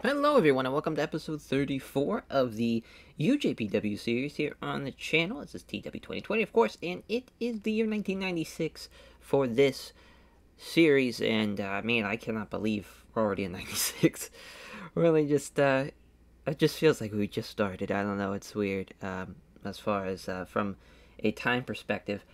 Hello everyone and welcome to episode 34 of the UJPW series here on the channel. This is TW2020 of course and it is the year 1996 for this series and uh, man I cannot believe we're already in 96. really just uh, it just feels like we just started. I don't know, it's weird um, as far as uh, from a time perspective.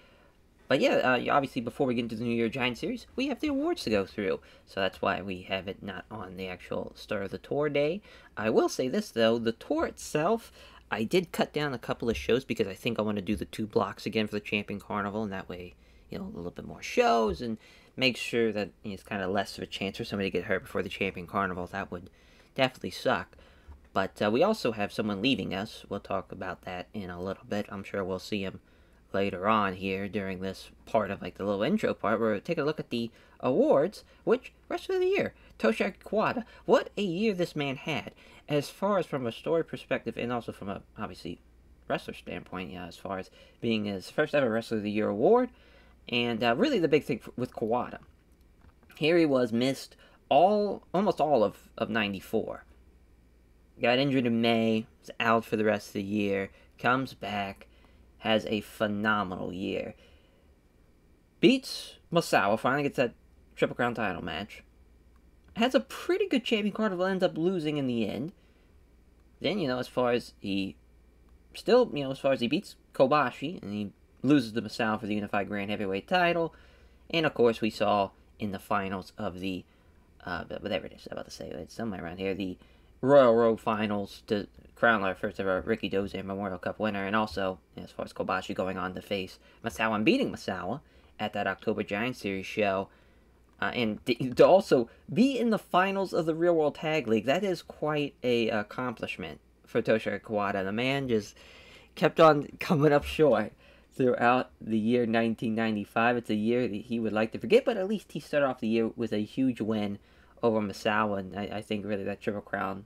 But yeah, uh, obviously, before we get into the New Year Giant series, we have the awards to go through. So that's why we have it not on the actual start of the tour day. I will say this, though the tour itself, I did cut down a couple of shows because I think I want to do the two blocks again for the Champion Carnival, and that way, you know, a little bit more shows and make sure that you know, it's kind of less of a chance for somebody to get hurt before the Champion Carnival. That would definitely suck. But uh, we also have someone leaving us. We'll talk about that in a little bit. I'm sure we'll see him later on here during this part of like the little intro part where we take a look at the awards, which rest of the year, Toshiaki Kawada, what a year this man had, as far as from a story perspective and also from a obviously wrestler standpoint, yeah, as far as being his first ever Wrestler of the Year award, and uh, really the big thing with Kawada. Here he was missed all almost all of, of 94. Got injured in May, was out for the rest of the year, comes back, has a phenomenal year. Beats Misawa, finally gets that Triple Crown title match. Has a pretty good champion card, but ends up losing in the end. Then, you know, as far as he still, you know, as far as he beats Kobashi, and he loses to Misawa for the Unified Grand Heavyweight title. And, of course, we saw in the finals of the, uh, whatever it is, I'm about to say, it's somewhere around here, the Royal Road Finals to crown our first ever Rikidozan Memorial Cup winner, and also, as far as Kobashi going on to face Misawa and beating Misawa at that October Giant Series show, uh, and to also be in the finals of the Real World Tag League, that is quite a accomplishment for Toshiaki Kawada. The man just kept on coming up short throughout the year 1995. It's a year that he would like to forget, but at least he started off the year with a huge win over Misawa, and I, I think really that Triple Crown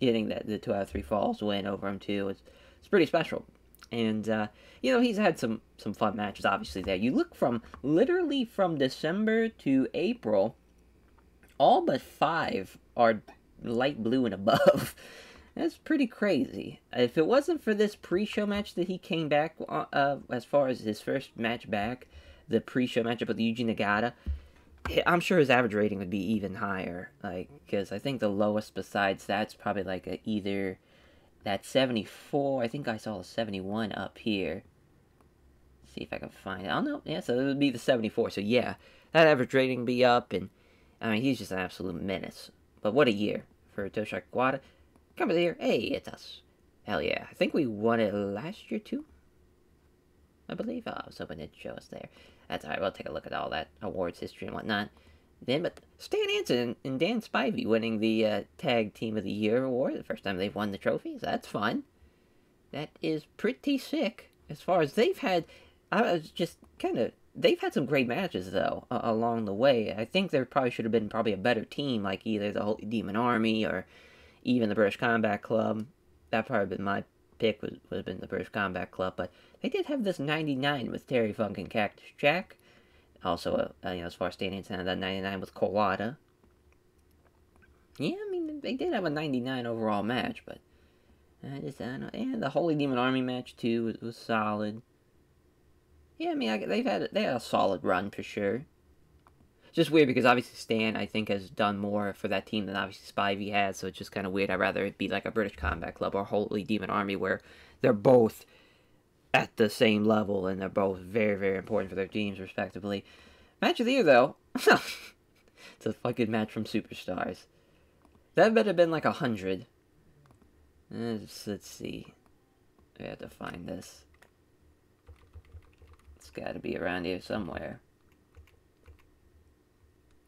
getting that the two out of three falls win over him too is it's pretty special. And uh, you know he's had some some fun matches obviously there. You look from literally from December to April, all but five are light blue and above. That's pretty crazy. If it wasn't for this pre-show match that he came back uh, uh, as far as his first match back, the pre-show matchup with Yuji Nagata, I'm sure his average rating would be even higher. Like, because I think the lowest besides that's probably like a either that 74. I think I saw a 71 up here. Let's see if I can find it. Oh no, yeah, so it would be the 74. So yeah, that average rating be up, and I mean he's just an absolute menace. But what a year for Toshiaki Kawada. Come here, hey, it's us. Hell yeah, I think we won it last year too. I believe. Oh, I was hoping it'd show us there. That's alright, we'll take a look at all that awards history and whatnot. Then, but Stan Hansen and Dan Spivey winning the uh, Tag Team of the Year award, the first time they've won the trophies. That's fun. That is pretty sick. As far as they've had, I was just kind of, they've had some great matches, though, uh, along the way. I think there probably should have been probably a better team, like either the Holy Demon Army or even the British Combat Club. That probably been my pick, would, have been the British Combat Club, but they did have this 99 with Terry Funk and Cactus Jack. Also, uh, you know, as far as standing had that 99 with Kawada. Yeah, I mean, they did have a 99 overall match, but I just, I don't know. And the Holy Demon Army match, too, was, was solid. Yeah, I mean, I, they've had, they had a solid run for sure. It's just weird because obviously Stan, I think, has done more for that team than obviously Spivey has, so it's just kind of weird. I'd rather it be like a British Combat Club or Holy Demon Army where they're both at the same level and they're both very, very important for their teams, respectively. Match of the year, though. it's a fucking match from Superstars. That better have been like a hundred. Let's, let's see. We have to find this. It's gotta be around here somewhere.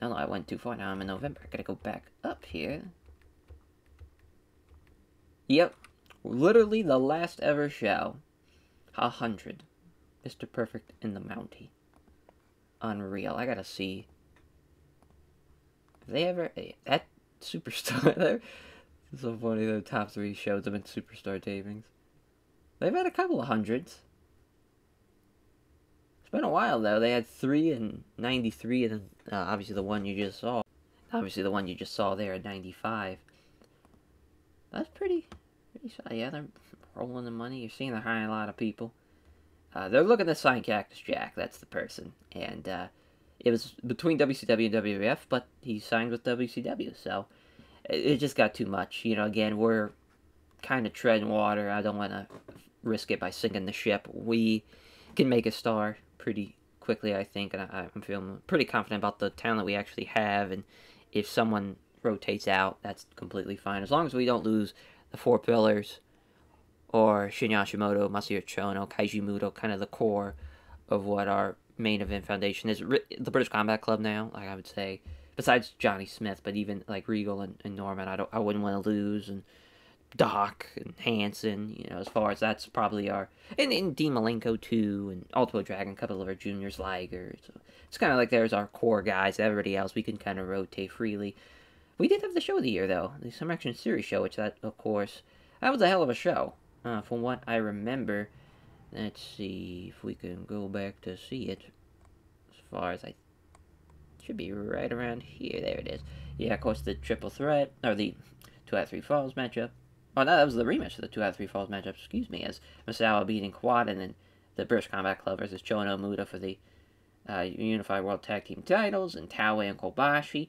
Oh no, I went too far. Now I'm in November. I gotta go back up here. Yep. Literally the last ever show. A hundred. Mr. Perfect in the Mountie. Unreal. I gotta see. Have they ever... Eh, that Superstar there? So funny, the top three shows have been Superstar tapings. They've had a couple of hundreds. It's been a while, though. They had three in 93, and then uh, obviously the one you just saw. Obviously the one you just saw there in 95. That's pretty, pretty Yeah, they're rolling the money. You're seeing they're hiring a lot of people. Uh, they're looking to sign Cactus Jack. That's the person. And uh, it was between WCW and WWF, but he signed with WCW. So it, it just got too much. You know, again, we're kind of treading water. I don't want to risk it by sinking the ship. We can make a star pretty quickly, I think, and I, am feeling pretty confident about the talent we actually have. And if someone rotates out, that's completely fine. As long as we don't lose the four pillars or Shinya Hashimoto, Masahiro Chono, Keiji Muto, kind of the core of what our main event foundation is. The British Combat Club now, like I would say, besides Johnny Smith, but even like Regal and, and Norman, I don't, I wouldn't want to lose. And Doc and Hansen, you know, as far as that's probably our and, and Dean Malenko too, and Ultimo Dragon, a couple of our juniors, Liger. So it's kind of like there's our core guys. Everybody else we can kind of rotate freely. We did have the show of the year though, the Summer Action Series show, which that of course that was a hell of a show. Uh, from what I remember, let's see if we can go back to see it. As far as I should be right around here. There it is. Yeah, of course the triple threat or the two out of three falls matchup Oh, no, that was the rematch of the two out of three falls matchup, excuse me, as Misawa beating Quad and then the British Combat Club versus Chono Muta for the uh, Unified World Tag Team titles, and Taue and Kobashi.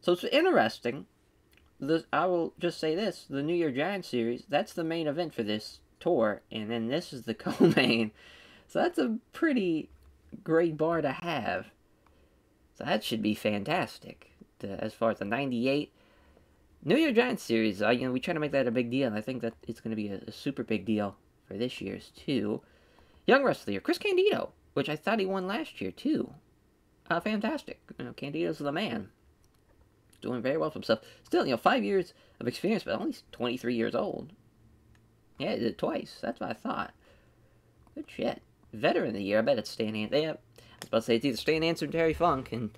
So it's interesting. This, I will just say this the New Year Giant Series, that's the main event for this tour, and then this is the co main. So that's a pretty great bar to have. So that should be fantastic. The, as far as the 98 New Year Giants series, uh, you know, we try to make that a big deal, and I think that it's going to be a, a, super big deal for this year's too. Young Wrestler Chris Candido, which I thought he won last year too. Uh, fantastic. You know, Candido's the man. Doing very well for himself. Still, you know, five years of experience, but only 23 years old. Yeah, he did it twice. That's what I thought. Good shit. Veteran of the year, I bet it's Stan Hansen. Yeah, I was about to say it's either Stan Hansen or Terry Funk, and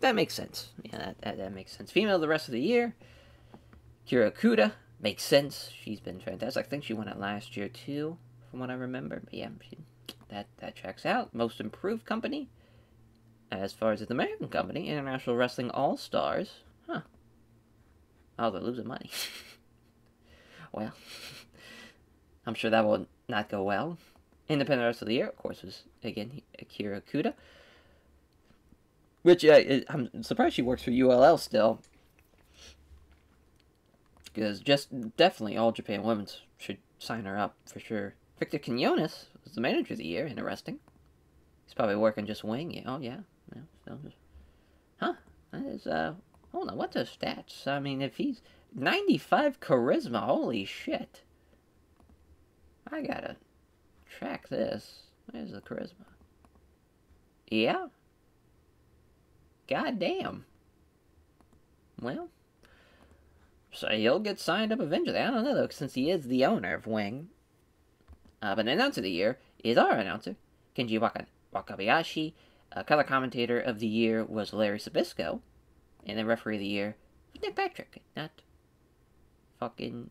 that makes sense. Yeah, that, that, that makes sense. Female the rest of the year. Kira Okuda makes sense. She's been fantastic. I think she won it last year too, from what I remember. But yeah, she, that that checks out. Most improved company. As far as the American company, International Wrestling All Stars. Huh. Oh, they're losing money. well, I'm sure that will not go well. Independent Wrestler of the Year, of course, was again Akira Kuda. Which uh, I'm surprised she works for ULL still because just definitely all Japan Women's should sign her up for sure. Victor Quinones was the manager of the year. Interesting. He's probably working just wing. Yeah. Oh yeah. yeah so just, huh? That is uh. Hold on. What's his stats? I mean, if he's 95 charisma, holy shit. I gotta track this. Where's the charisma? Yeah. God damn. Well, so he'll get signed up eventually. I don't know, though, since he is the owner of Wing. Uh, but the announcer of the year is our announcer, Kenji Waka- Wakabayashi. Uh, color commentator of the year was Larry Zbyszko. And then referee of the year was Nick Patrick, not fucking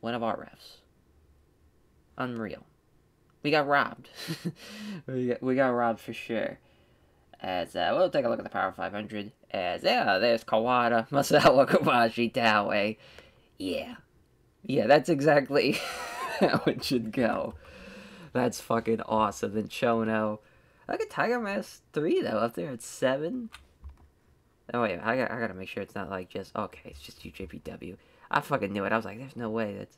one of our refs. Unreal. We got robbed. we, got, we got robbed for sure. As uh, we'll take a look at the Power 500. As yeah, there's Kawada, Misawa, Kobashi, Taue. Yeah, yeah, that's exactly how it should go. That's fucking awesome. And Chono, look at Tiger Mask three though, up there at seven. Oh wait, I got I gotta make sure it's not like just okay, it's just UJPW. I fucking knew it. I was like, there's no way that's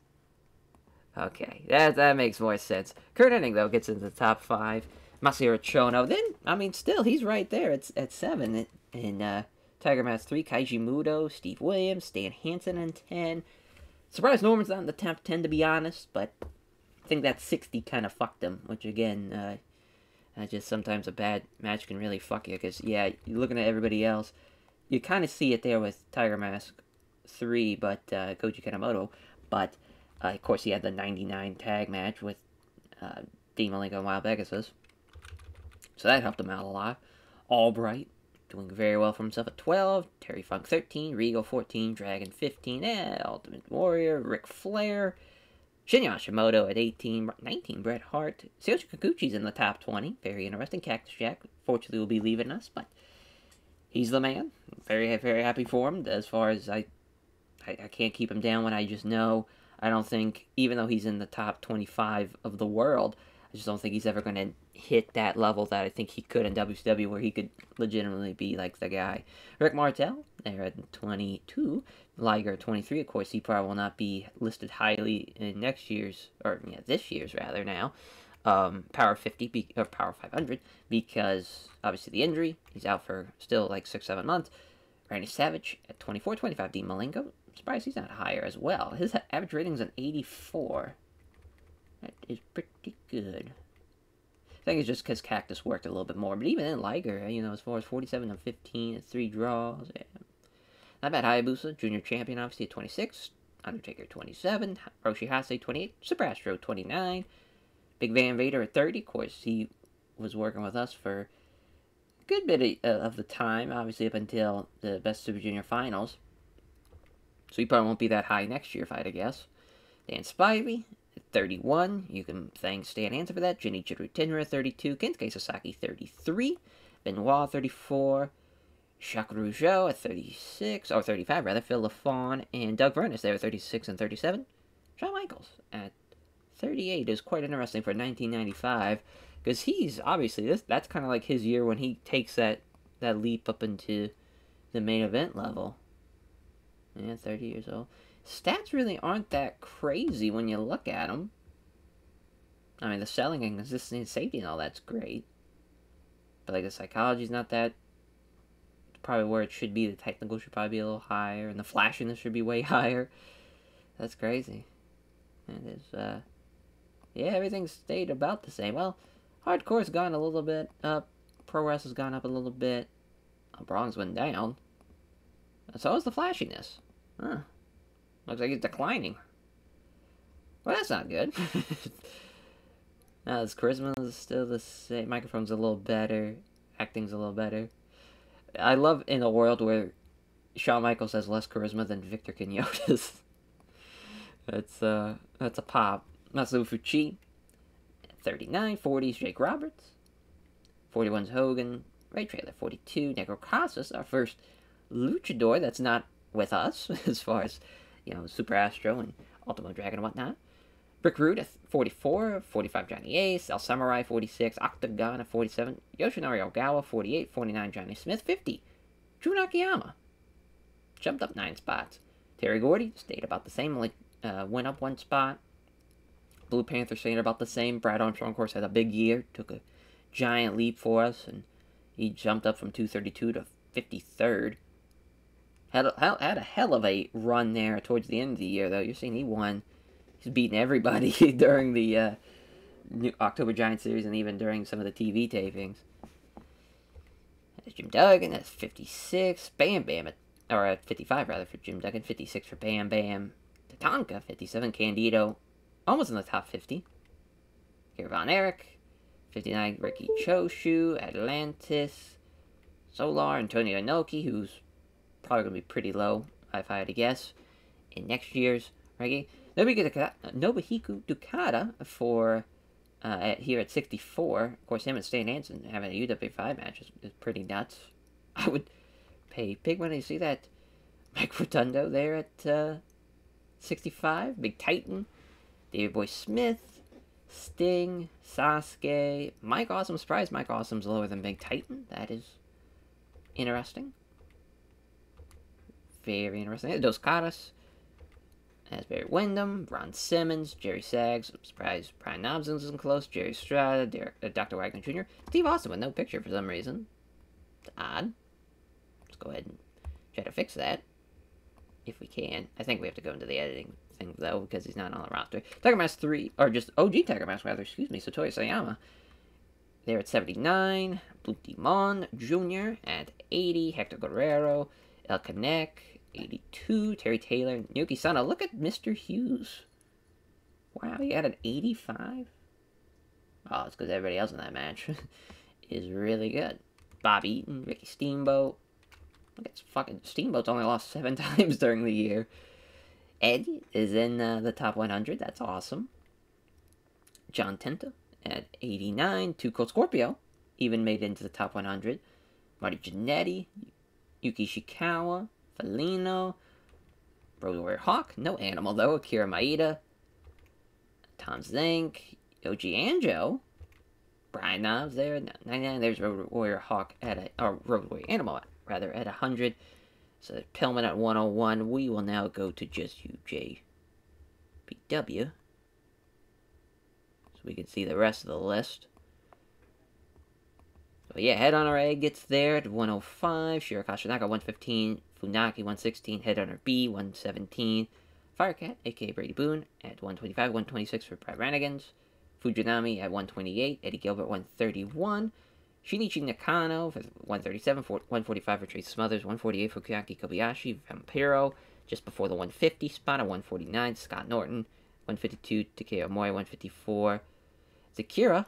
okay. That that makes more sense. Curt Hennig though gets into the top five. Masahiro Chono. Then, I mean, still, he's right there at, at 7. And uh, Tiger Mask 3, Keiji Muto, Steve Williams, Stan Hansen in 10. Surprised Norman's not in the top 10, to be honest, but I think that 60 kind of fucked him, which, again, uh, uh, just sometimes a bad match can really fuck you, because, yeah, you're looking at everybody else, you kind of see it there with Tiger Mask 3, but uh, Koji Kanemoto, but, uh, of course, he had the 99 tag match with uh, Dean Malenko and Wild Pegasus. So that helped him out a lot. Albright doing very well for himself at 12. Terry Funk 13. Regal 14. Dragon 15. And Ultimate Warrior. Ric Flair. Shinya Hashimoto at 18. 19. Bret Hart. Sergio Kikuchi's in the top 20. Very interesting. Cactus Jack, fortunately, will be leaving us, but he's the man. Very, very happy for him. As far as I, I, I can't keep him down when I just know I don't think, even though he's in the top 25 of the world, I just don't think he's ever going to hit that level that I think he could in WCW, where he could legitimately be like the guy. Rick Martel, there at 22. Liger, 23. Of course, he probably will not be listed highly in next year's, or yeah, this year's rather now, um, Power 50 be, or Power 500 because obviously the injury. He's out for still like six, seven months. Randy Savage at 24, 25. Dean Malenko. surprised he's not higher as well. His average rating is an 84. That is pretty good. I think it's just because Cactus worked a little bit more. But even in Liger, you know, as far as 47 and 15 and three draws, yeah. Not bad. Hayabusa, junior champion, obviously at 26. Undertaker 27. Roshi Hase 28. Super Astro 29. Big Van Vader at 30. Of course, he was working with us for a good bit of, uh, of the time, obviously up until the Best Super Junior Finals. So he probably won't be that high next year, if I had to guess. Dan Spivey 31. You can thank Stan Hansen for that. Genichiro Tenryu at 32. Kensuke Sasaki 33. Benoit 34. Jacques Rougeau at 36, or 35 rather, Phil Lafon, and Doug Furnas there at 36 and 37. Shawn Michaels at 38 is quite interesting for 1995 because he's obviously this that's kind of like his year when he takes that that leap up into the main event level. Yeah, 30 years old. Stats really aren't that crazy when you look at them. I mean, the selling and consistency and safety and all that's great. But, like, the psychology's not that probably where it should be. The technical should probably be a little higher, and the flashiness should be way higher. That's crazy. And It is, uh, yeah, everything stayed about the same. Well, hardcore's gone a little bit up, pro wrestling's gone up a little bit, Bronze went down. And so is the flashiness. Huh. Looks like it's declining. Well, that's not good. now, his charisma is still the same. Microphone's a little better. Acting's a little better. I love in a world where Shawn Michaels has less charisma than Victor Quinones. that's uh that's a pop. Masaru Fuchi, 39, 40 Jake Roberts, 41's Hogan, Ray Traylor, 42, Negro Casas, our first luchador that's not with us as far as you know Super Astro and Ultimo Dragon and whatnot. Rick Rude at 44, 45 Johnny Ace, El Samurai 46, Octagon at 47, Yoshinari Ogawa 48, 49 Johnny Smith 50, Drew Nakayama jumped up 9 spots. Terry Gordy stayed about the same, only uh, went up 1 spot. Blue Panther stayed about the same. Brad Armstrong, of course, had a big year, took a giant leap for us, and he jumped up from 232 to 53rd. Had a, had a hell of a run there towards the end of the year, though. You're seeing he won he's beating everybody during the uh, October Giant series and even during some of the TV tapings. There's Jim Duggan, that's 56. Bam Bam, at, or at 55 rather for Jim Duggan, 56 for Bam Bam. Tatanka, 57. Candido, almost in the top 50. Here Von Erich, 59. Riki Choshu, Atlantis. Solar, Antonio Inoki, who's probably going to be pretty low, if I had to guess, in next year's Ricky. Nobuhiko Takada for uh, here at 64. Of course, him and Stan Hansen having a UWA5 match is, is, pretty nuts. I would pay big money to see that. Mike Rotundo there at uh, 65. Big Titan. Davey Boy Smith. Sting. Sasuke. Mike Awesome. Surprised Mike Awesome's lower than Big Titan. That is interesting. Very interesting. Dos Caras Windham, Ron Simmons, Jerry Sags. I'm surprised Brian Knobbs isn't close, Jerry Strada, Derek, uh, Dr. Wagner Jr., Steve Austin with no picture for some reason. It's odd. Let's go ahead and try to fix that. If we can. I think we have to go into the editing thing, though, because he's not on the roster. Tiger Mask 3, or just OG Tiger Mask, rather, excuse me, Satoshi Sayama. There at 79, Blue Demon Jr. at 80, Hector Guerrero, El Canek, 82. Terry Taylor. Yuki Sana. Look at Mr. Hughes. Wow, he had an 85? Oh, it's because everybody else in that match is really good. Bob Eaton, Ricky Steamboat. Look at fucking Steamboat's only lost seven times during the year. Eddie is in uh, the top 100. That's awesome. John Tenta at 89. Two Cold Scorpio even made it into the top 100. Marty Jannetty, Yuki Shikawa, Felino, Road Warrior Hawk, no animal though. Akira Maeda, Tom Zenk, Yoji Anjo, Brian Knobbs there, 99. There's Road Warrior Hawk at a, or Road Warrior Animal rather at 100. So Pillman at 101. We will now go to just UJPW. So we can see the rest of the list. So yeah, Headhunter A gets there at 105. Shiro Koshinaka 115. Funaki 116. Head Headhunter B 117. Firecat, aka Brady Boone, at 125, 126 for Brad Rheingans. Fujinami at 128. Eddie Gilbert 131. Shinichi Nakano for 137, 145 for Trace Smothers, 148 for Kuniaki Kobayashi, Vampiro, just before the 150 spot at 149, Scott Norton, 152, Takeo Mori, 154, Zakira,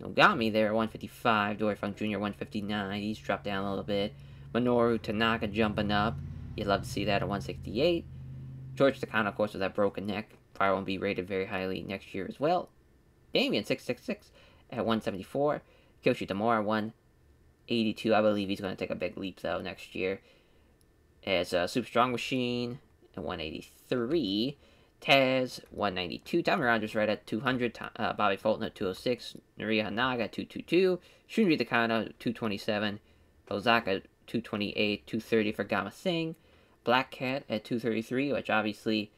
Nogami there at 155, Dory Funk Jr. 159, he's dropped down a little bit, Minoru Tanaka jumping up, you'd love to see that at 168, George Takano, of course, with that broken neck, probably won't be rated very highly next year as well, Damien 666 at 174, Kiyoshi Tamura, 182. I believe he's going to take a big leap, though, next year. As a Super Strong Machine at 183. Taz, 192. Tommy Rogers right at 200. Uh, Bobby Fulton at 206. Naria Hanaga at 222. Shunji Takano, 227. Ozaka, 228. 230 for Gama Singh. Black Cat at 233, which obviously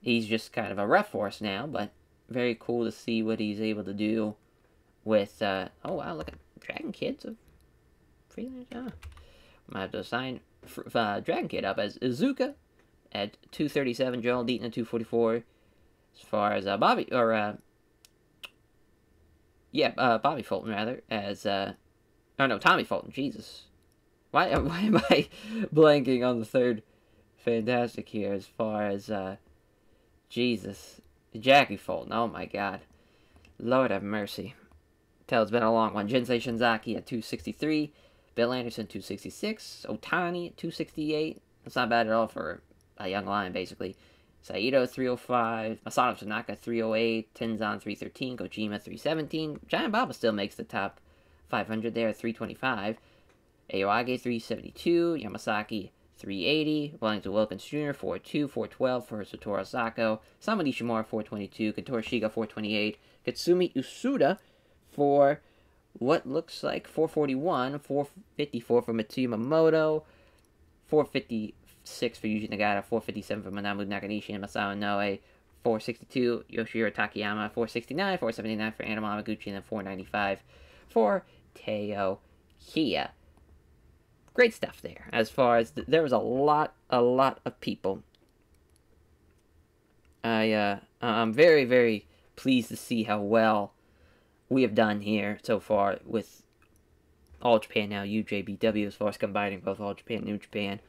he's just kind of a ref for us now, but very cool to see what he's able to do with, uh, oh wow, look at Dragon Kid's a freelance, ah. I have to sign uh, Dragon Kid up as Iizuka at 237, Joel Deaton at 244. As far as uh, Bobby, or, uh, yeah, uh, Bobby Fulton, rather, as, uh, oh no, Tommy Fulton, Jesus. Why, why am I blanking on the third fantastic here as far as, uh, Jesus. Jackie Fulton, oh my god. Lord have mercy. Tell it's been a long one. Jinsei Shinzaki at 263. Bill Anderson, 266. Otani at 268. That's not bad at all for a young lion, basically. Saito 305, Masato Tanaka 308, Tenzan 313, Kojima 317. Giant Baba still makes the top 500 there 325. Aoage 372, Yamasaki 380, Wellington Wilkins Jr. 42, 412 for Satoru Sako, Samadishima 422, Katoroshiga 428, Katsumi Usuda for what looks like 441, 454 for Matsuya 450 6 for Yuji Nagata, 457 for Manabu Nakanishi and Masao Noe, 462 Yoshihiro Takayama, 469, 479 for Anna Amaguchi, and then 495 for Teo Kia. Great stuff there. As far as th there was a lot, a lot of people. I uh, I'm very, very pleased to see how well we have done here so far with All Japan now UJPW as far as combining both All Japan and New Japan.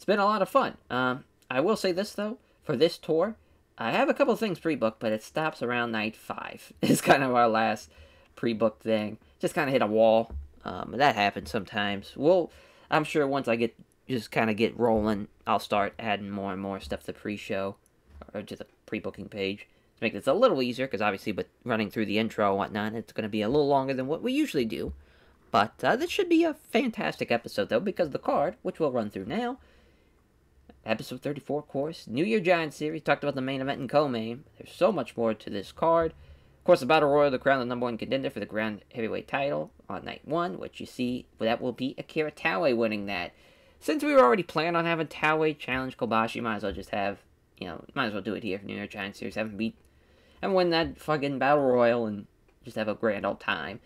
It's been a lot of fun. Um, I will say this, though, for this tour, I have a couple things pre-booked, but it stops around night five. It's kind of our last pre-booked thing. Just kind of hit a wall. Um, that happens sometimes. Well, I'm sure once I get just kind of get rolling, I'll start adding more and more stuff to pre-show or to the pre-booking page to make this a little easier, because obviously with running through the intro and whatnot, it's going to be a little longer than what we usually do. But uh, this should be a fantastic episode, though, because the card, which we'll run through now, episode 34, of course, New Year Giant Series, talked about the main event in co-main. There's so much more to this card. Of course, the Battle Royal, the crown the number one contender for the Grand Heavyweight title on night one, which you see, that will be Akira Taue winning that. Since we were already planning on having Taue challenge Kobashi, might as well just have, you know, might as well do it here for New Year Giant Series. Haven't beat and win that fucking battle royal and just have a grand old time.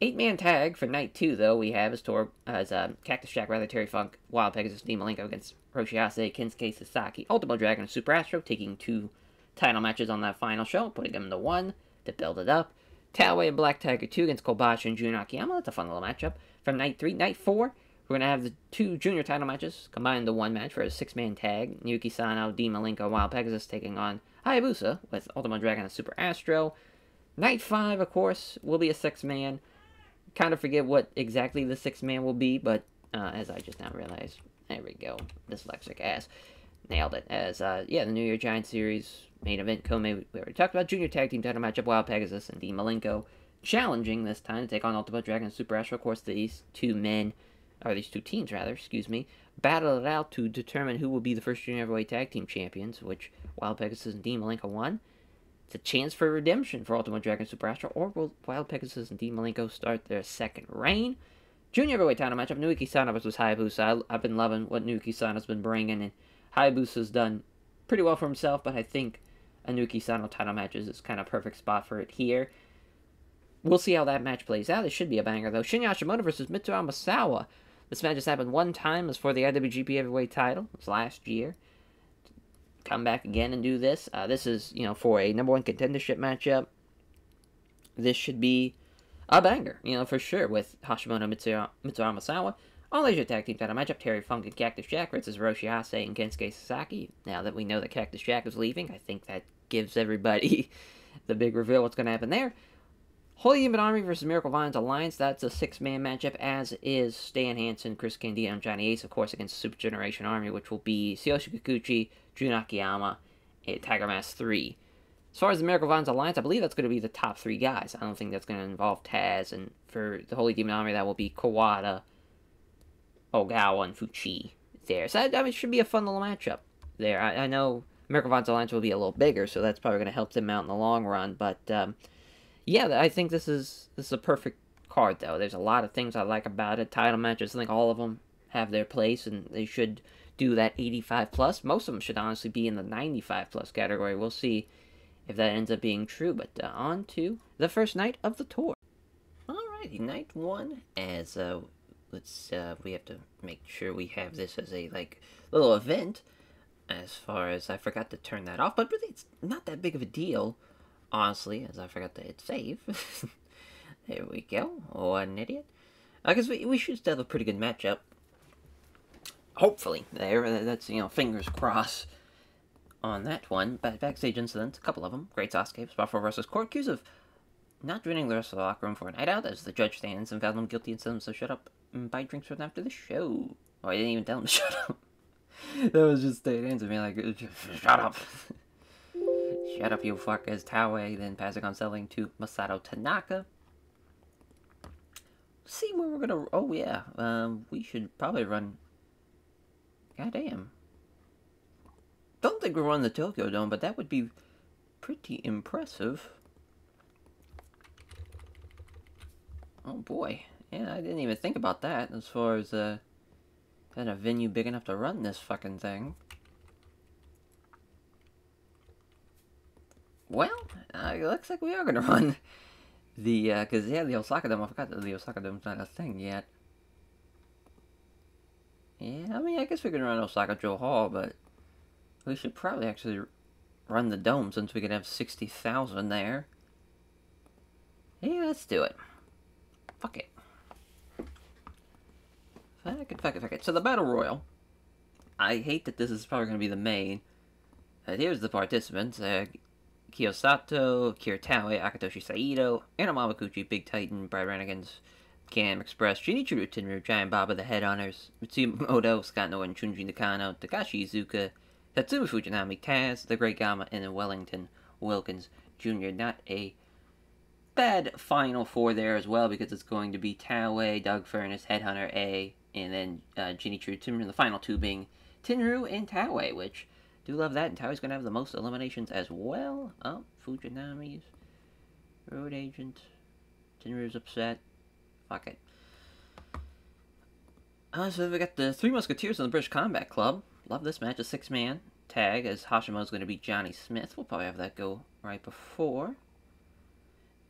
Eight man tag for night two, though, we have as Tor as uh, Cactus Jack, rather Terry Funk, Wild Pegasus, Dean Malenko against Roshiase, Kensuke Sasaki, Ultimo Dragon, Super Astro, taking two title matches on that final show, putting them to one to build it up. Taue and Black Tiger 2 against Kobashi and Jun Akiyama. That's a fun little matchup. From night three, night four, we're going to have the two junior title matches combined into one match for a six man tag. Yuki Sano, Dean Malenko, Wild Pegasus taking on Hayabusa with Ultimo Dragon and Super Astro. Night 5, of course, will be a six-man. Kind of forget what exactly the six-man will be, but uh, as I just now realized, there we go, dyslexic ass. Nailed it. As, uh, yeah, the New Year Giant Series main event, Kome, we already talked about Junior Tag Team title matchup, Wild Pegasus and Dean Malenko challenging this time to take on Ultimo Dragon and Super Astro. Of course, these two men, or these two teams, rather, excuse me, battle it out to determine who will be the first junior heavyweight tag team champions, which Wild Pegasus and Dean Malenko won. It's a chance for redemption for Ultimo Dragon Super Astro, or will Wild Pegasus and Dean Malenko start their second reign? Junior heavyweight title matchup, Naoki Sana versus Hayabusa. I, have been loving what Naoki Sana's been bringing, and Hayabusa's done pretty well for himself, but I think a Naoki Sana title match is kind of perfect spot for it here. We'll see how that match plays out. It should be a banger, though. Shinya Hashimoto versus Mitsuya Misawa. This match has happened one time. It's for the IWGP Heavyweight title. It was last year. Come back again and do this. Uh, this is, you know, for a number one contendership matchup. This should be a banger, you know, for sure, with Hashimoto Mitsuya Misawa. All Asia Tag Team title matchup, Terry Funk and Cactus Jack versus Roshi Hase and Kensuke Sasaki. Now that we know that Cactus Jack is leaving, I think that gives everybody the big reveal what's going to happen there. Holy Demon Army versus Miracle Vines Alliance. That's a six-man matchup, as is Stan Hansen, Chris Candido, and Johnny Ace, of course, against Super Generation Army, which will be Tsuyoshi Kikuchi, Jun Akiyama, and Tiger Mask 3. As far as the Miracle Vines Alliance, I believe that's going to be the top three guys. I don't think that's going to involve Taz, and for the Holy Demon Army, that will be Kawada, Ogawa, and Fuchi there. So that, that should be a fun little matchup there. I, I know Miracle Vines Alliance will be a little bigger, so that's probably going to help them out in the long run, but... Um, yeah, I think this is this is a perfect card though. There's a lot of things I like about it. Title matches, I think all of them have their place, and they should do that 85 plus. Most of them should honestly be in the 95 plus category. We'll see if that ends up being true. But uh, on to the first night of the tour. Alrighty, night one. As uh, let's uh, we have to make sure we have this as a like little event. As far as I forgot to turn that off, but really it's not that big of a deal honestly, as I forgot to hit save. there we go. What an idiot. I guess we, we should still have a pretty good matchup. Hopefully, there. That's, you know, fingers crossed on that one. But backstage incidents, a couple of them. Great escapes. Buffalo versus Court accused of not joining the rest of the locker room for a night out as the judge stands and found them guilty and tells them to shut up and buy drinks for them after the show. Oh, I didn't even tell them to shut up. that was just state answer me like, shut up. Shut up, you fuckers. Taue then passing on selling to Masato Tanaka. see where we're gonna. Oh, yeah. Um, we should probably run. Goddamn. Don't think we're running the Tokyo Dome, but that would be pretty impressive. Oh boy. Yeah, I didn't even think about that as far as uh, a venue big enough to run this fucking thing. Well, uh, it looks like we are going to run the, uh, yeah, the Osaka Dome, I forgot that the Osaka Dome's not a thing yet. Yeah, I mean, I guess we can run Osaka-jo Hall, but we should probably actually run the Dome since we could have 60,000 there. Yeah, let's do it. Fuck it. Fuck it, fuck it, fuck it. So the Battle Royal. I hate that this is probably going to be the main. Uh, here's the participants. Uh, Kiyosato, Kiritawe, Akatoshi Saito, Anna Mamaguchi, Big Titan, Brad Rheingans, Cam Express, Genichiro Tenryu, Giant Baba, The Head Hunters, Mitsumoto, Scott Noah, and Chunji Nakano, Takashi Iizuka, Tatsumi Fujinami, Taz, The Great Gama, and Wellington Wilkins Jr. Not a bad final four there as well because it's going to be Taue, Doug Furnas, Headhunter A, and then uh, Genichiro Tenryu, the final two being Tenryu and Taue, which do love that, and Taue's going to have the most eliminations as well. Oh, Fujinami's Road Agent. Tenryu's upset. Fuck it. Uh, so we got the Three Musketeers in the British Combat Club. Love this match, a six-man tag, as Hashimoto's going to be Johnny Smith. We'll probably have that go right before.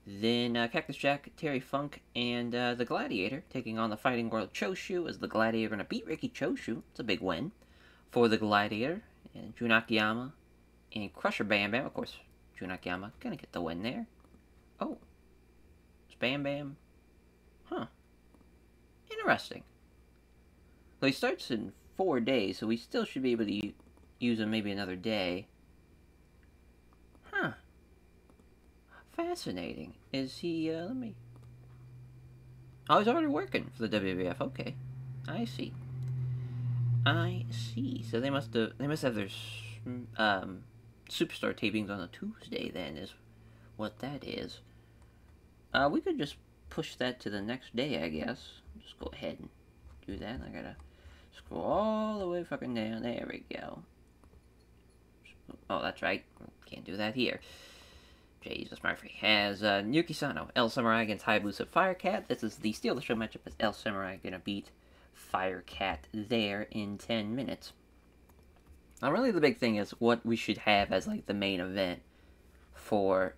Then uh, Cactus Jack, Terry Funk, and uh, the Gladiator taking on the Fighting World Choshu as the Gladiator going to beat Riki Choshu. It's a big win for the Gladiator and Jun Akiyama and Crusher Bam Bam. Of course, Jun Akiyama gonna get the win there. Oh, it's Bam Bam. Huh. Interesting. So he starts in four days, so we still should be able to use them maybe another day. Huh. Fascinating. Is he, uh, let me... Oh, he's already working for the WWF. Okay. I see. I see. So they must have they must have their um, superstar tapings on a Tuesday. Then is what that is. Uh, we could just push that to the next day, I guess. Just go ahead and do that. I gotta Scroll all the way fucking down. There we go. Oh, that's right. Can't do that here. Jesus, Murphy has uh, Yuki Sano, El Samurai against Hayabusa Firecat. This is the Steel the Show matchup as El Samurai gonna beat Firecat there in 10 minutes. Now, really, the big thing is what we should have as like the main event for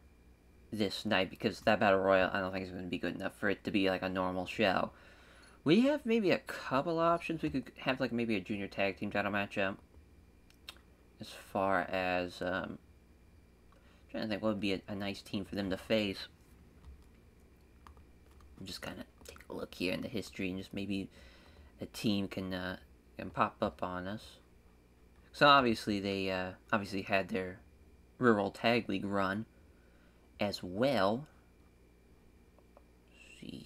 this night because that battle royal I don't think is going to be good enough for it to be like a normal show. We have maybe a couple options. We could have like maybe a junior tag team title matchup. As far as um, I'm trying to think what would be a, a nice team for them to face. Just kind of take a look here in the history and just maybe a team can uh, can pop up on us. So obviously they uh, obviously had their rural tag league run as well.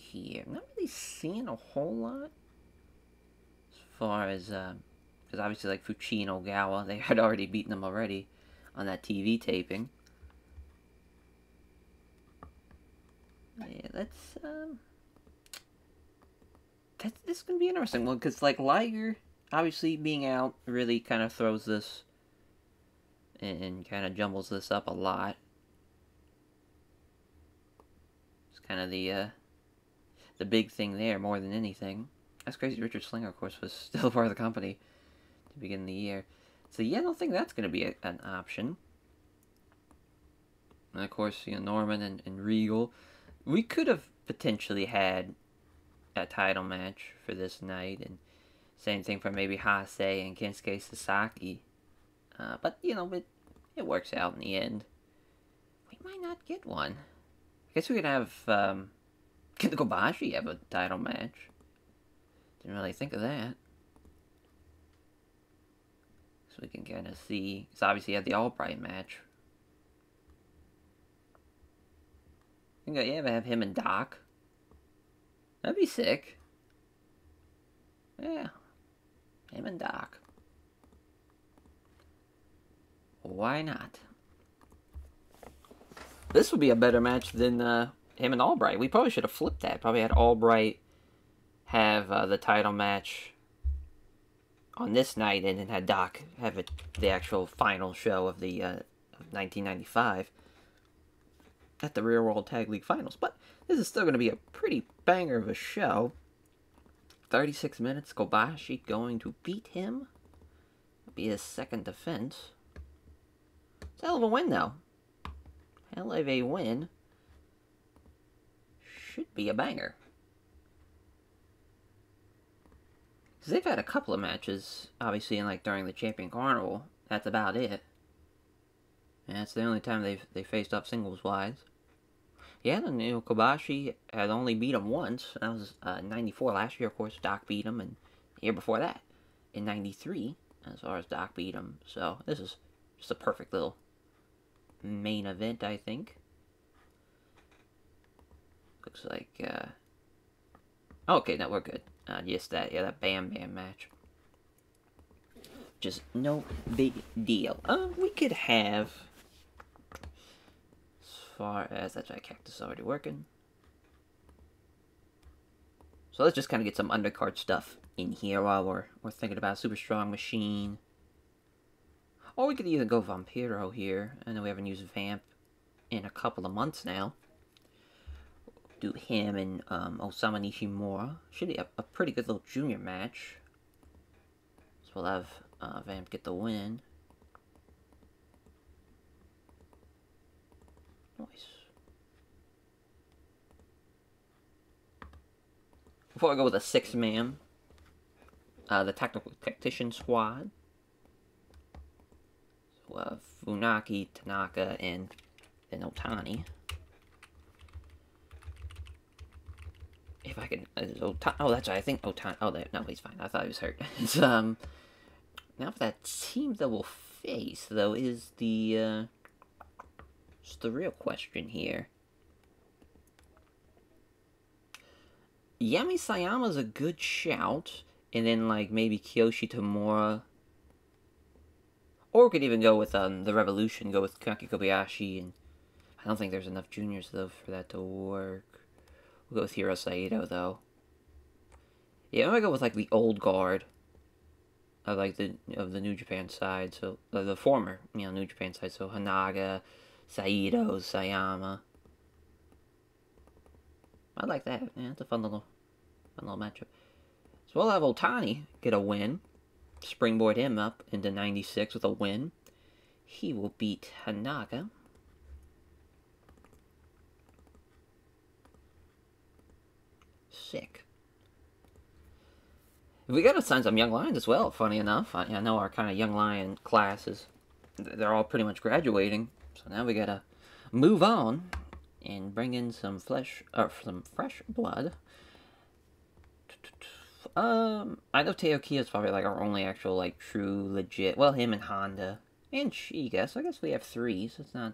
Here, I'm not really seeing a whole lot as far as because uh, obviously like Fuchi and Ogawa they had already beaten them already on that TV taping. Yeah, that's um, that's this is gonna be interesting one because like Liger obviously being out really kind of throws this and kind of jumbles this up a lot. It's kind of the uh, the big thing there more than anything. That's crazy. Richard Slinger, of course, was still part of the company to begin the year. So yeah, I don't think that's going to be a, an option. And of course, you know, Norman and, and Regal. We could have potentially had a title match for this night, and same thing for maybe Hase and Kensuke Sasaki. Uh, but, you know, it, it works out in the end. We might not get one. I guess we could have, um, Kenta Kobashi have a title match. Didn't really think of that. So we can kind of see. Because obviously, had the Albright match. I think, yeah, have him and Doc. That'd be sick. Yeah. Him and Doc. Why not? This would be a better match than uh, him and Albright. We probably should have flipped that. Probably had Albright have uh, the title match on this night, and then had Doc have the actual final show of the uh, of 1995 at the Real World Tag League Finals. But this is still going to be a pretty banger of a show. 36 minutes, Kobashi going to beat him. It'll be his second defense. It's a hell of a win, though. Hell of a win. Should be a banger. Because they've had a couple of matches, obviously, in like during the Champion Carnival. That's about it. And that's the only time they've they faced up singles wise. Yeah, and you know, Kobashi had only beat him once. That was uh, 94 last year, of course. Doc beat him, and the year before that, in 93, as far as Doc beat him. So this is just a perfect little main event, I think. Looks like, uh... Okay, no, we're good. Uh, just that, yeah, that Bam Bam match. Just no big deal. Um, we could have As far as that giant cactus already working. So let's just kind of get some undercard stuff in here while we're, we're thinking about Super Strong Machine. Or we could either go Vampiro here. I know we haven't used Vamp in a couple of months now. Do him and um, Osamu Nishimura. Should be a, a, pretty good little junior match. So we'll have uh, Vamp get the win. Nice. Before I go with a six-man, uh, the Technical Tactician Squad. So, uh, Funaki, Tanaka, and then Otani. If I can, uh, Otani, oh, that's right, I think Otani, oh, there. no, he's fine, I thought he was hurt. um, now for that team that will face, though, is the, uh, it's the real question here. Yami Sayama's a good shout, and then like maybe Kiyoshi Tamura. Or could even go with um, the Revolution, go with Kaki Kobayashi, and I don't think there's enough juniors though for that to work. We'll go with Hiro Saito though. Yeah, I'm gonna go with like the old guard of like the of the New Japan side, so uh, the former you know New Japan side, so Hanaga, Saito, Sayama. I like that. Yeah, it's a fun little, fun little matchup. So we'll have Otani get a win, springboard him up into 96 with a win. He will beat Hanaga. Sick. We got to sign some young lions as well, funny enough. I, I know our kind of young lion classes, they're all pretty much graduating. So now we got to move on and bring in some flesh, or some fresh blood. Um, I know Teo is probably like our only actual like true legit. Well, him and Honda and Shiga. So I guess we have three. So it's not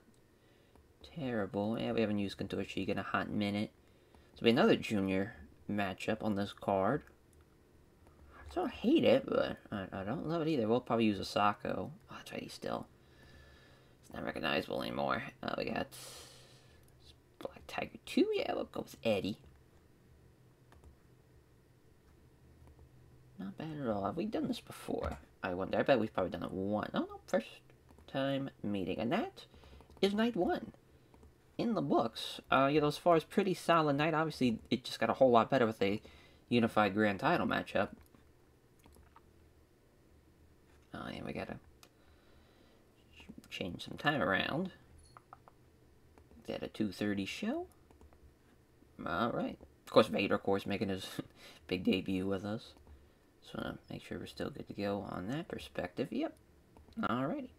terrible. Yeah, we haven't used Shiga in a hot minute. So be another junior matchup on this card. I don't hate it, but I, I don't love it either. We'll probably use Osako. Oh, that's right, he's still. It's not recognizable anymore. Uh, we got Black Tiger 2. Yeah, we'll go with Eddie. Not bad at all. Have we done this before? I wonder. I bet we've probably done it one. Oh, no, first time meeting. And that is night one. In the books, uh, you know, as far as pretty solid night, obviously it just got a whole lot better with a unified grand title matchup. Oh, yeah, we gotta change some time around. Is that a 2.30 show? Alright. Of course, Vader, of course, making his big debut with us. Just want to make sure we're still good to go on that perspective. Yep. Alrighty.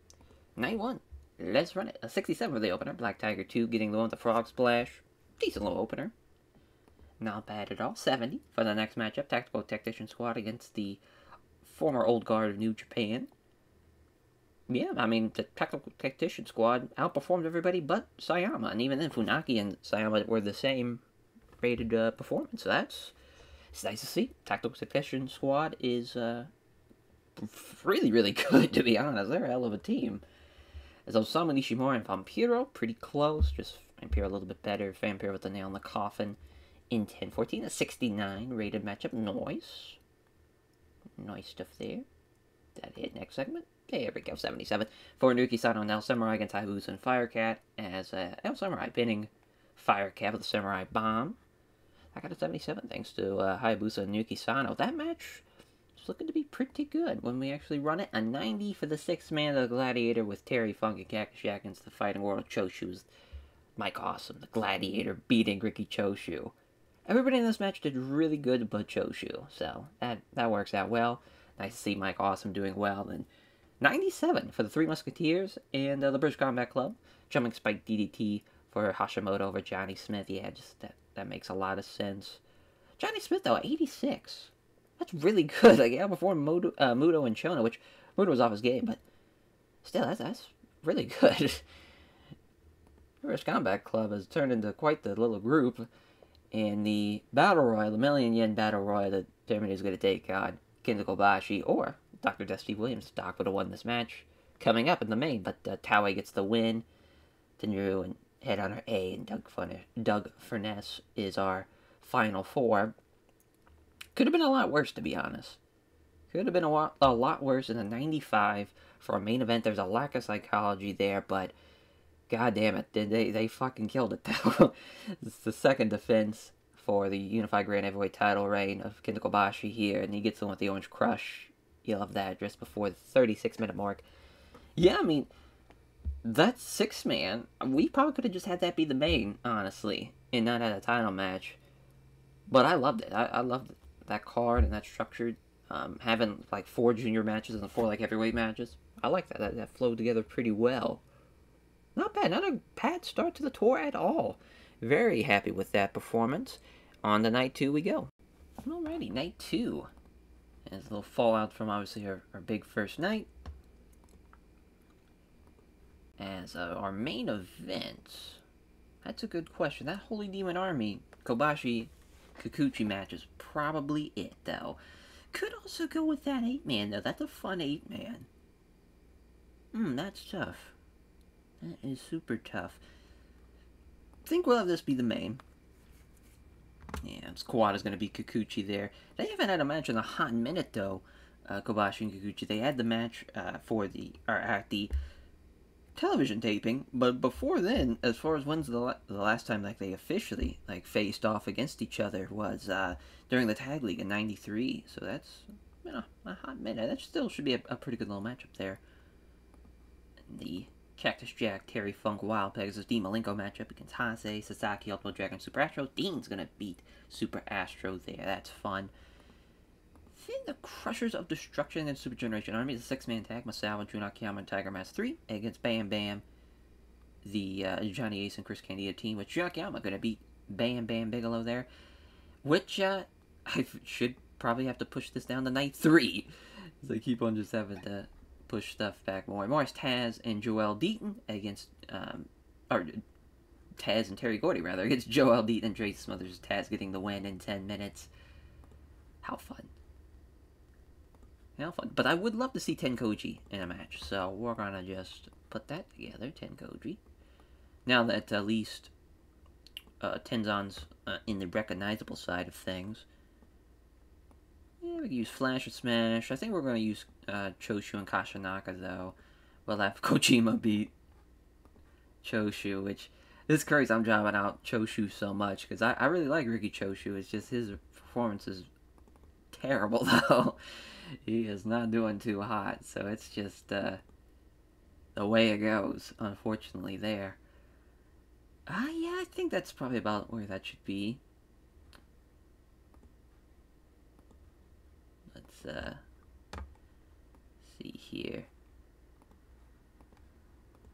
Night one. Let's run it. A 67 for the opener. Black Tiger 2 getting the one with the frog splash. Decent little opener. Not bad at all. 70 for the next matchup. Tactical Tactician Squad against the former Old Guard of New Japan. Yeah, I mean, the Tactical Tactician Squad outperformed everybody but Sayama. And even then, Funaki and Sayama were the same rated uh, performance. So that's it's nice to see. Tactical Tactician Squad is uh, really, really good, to be honest. They're a hell of a team. As Osamu Nishimura and Vampiro, pretty close. Just Vampiro a little bit better. Vampiro with the nail in the coffin in 1014. A 69 rated matchup. Noise. Nice stuff there. That hit next segment. There we go, 77. For Naoki Sano El Samurai against Hayabusa and Firecat as uh, El Samurai pinning Firecat with the Samurai Bomb. I got a 77 thanks to uh, Hayabusa and Naoki Sano. That match looking to be pretty good when we actually run it. A 90 for the sixth man of the Gladiator with Terry Funk and Cactus against the Fighting World Choshu's Mike Awesome, the Gladiator beating Riki Choshu. Everybody in this match did really good but Choshu, so that, that works out well. Nice to see Mike Awesome doing well. And 97 for the Three Musketeers and uh, the British Combat Club. Jumping Spike DDT for Hashimoto over Johnny Smith. Yeah, just that, that makes a lot of sense. Johnny Smith, though, 86. That's really good. Like, yeah, before Muto, uh, Muto and Chono, which Muto was off his game, but still, that's, that's really good. British Combat Club has turned into quite the little group. And the Battle Royal, the Million Yen Battle Royal that is going to take on Kenta Kobashi or Dr. Dusty Williams. Doc would have won this match coming up in the main, but uh, Taue gets the win. Tenryu and Headhunter A and Doug, Doug Furnas is our final four. Could have been a lot worse, to be honest. Could have been a lot, a lot worse in the 95 for a main event. There's a lack of psychology there, but god damn it, did they, they fucking killed it, though. it's the second defense for the Unified Grand Heavyweight title reign of Kenta Kobashi here, and he gets the with the Orange Crush. You love that, just before the 36 minute mark. Yeah, I mean, that six man, we probably could have just had that be the main, honestly, and not had a title match. But I loved it. I, I loved that card and that structure. Um, having like four junior matches and four like heavyweight matches. I like that. that. That flowed together pretty well. Not bad. Not a bad start to the tour at all. Very happy with that performance. On to night two we go. Alrighty, night two. As a little fallout from obviously our, our big first night. As uh, our main event, that's a good question. That Holy Demon Army, Kobashi, Kikuchi match is probably it, though. Could also go with that 8-man, though. That's a fun 8-man. Hmm, that's tough. That is super tough. I think we'll have this be the main. Yeah, squad is going to be Kikuchi there. They haven't had a match in a hot minute, though. uh, Kobashi and Kikuchi, they had the match uh, for the or at the television taping, but before then, as far as when's the, la- the last time like they officially like faced off against each other was uh, during the tag league in '93. So that's you know a hot minute. That still should be a, a pretty good little matchup there. And the Cactus Jack, Terry Funk, Wild Pegasus, Dean Malenko matchup against Hase, Sasaki, Ultimo Dragon, Super Astro. Dean's gonna beat Super Astro there. That's fun. The Crushers of Destruction and Super Generation Army a six-man tag. Misawa, Jun Akiyama, and Tiger Mask 3 against Bam Bam, the uh, Johnny Ace and Chris Candido team, with Jun Akiyama going to beat Bam Bam Bigelow there, which uh, I should probably have to push this down to night three. As I keep on just having to push stuff back more and more. It's Taz and Joel Deaton against, um, or Taz and Terry Gordy, rather, against Joel Deaton and Dre Smothers. Taz getting the win in 10 minutes. How fun. Fun. But I would love to see Tenkoji in a match, so we're gonna just put that together, Tenkoji. Now that at least uh, Tenzan's uh, in the recognizable side of things. Yeah, we can use Flash or Smash. I think we're to use uh, Choshu and Koshinaka, though. We'll have Kojima beat Choshu, which is crazy. I'm driving out Choshu so much because I, I really like Riki Choshu. It's just his performance is terrible, though. he is not doing too hot, so it's just uh, the way it goes, unfortunately, there. Ah, uh, yeah, I think that's probably about where that should be. Let's, uh, see here.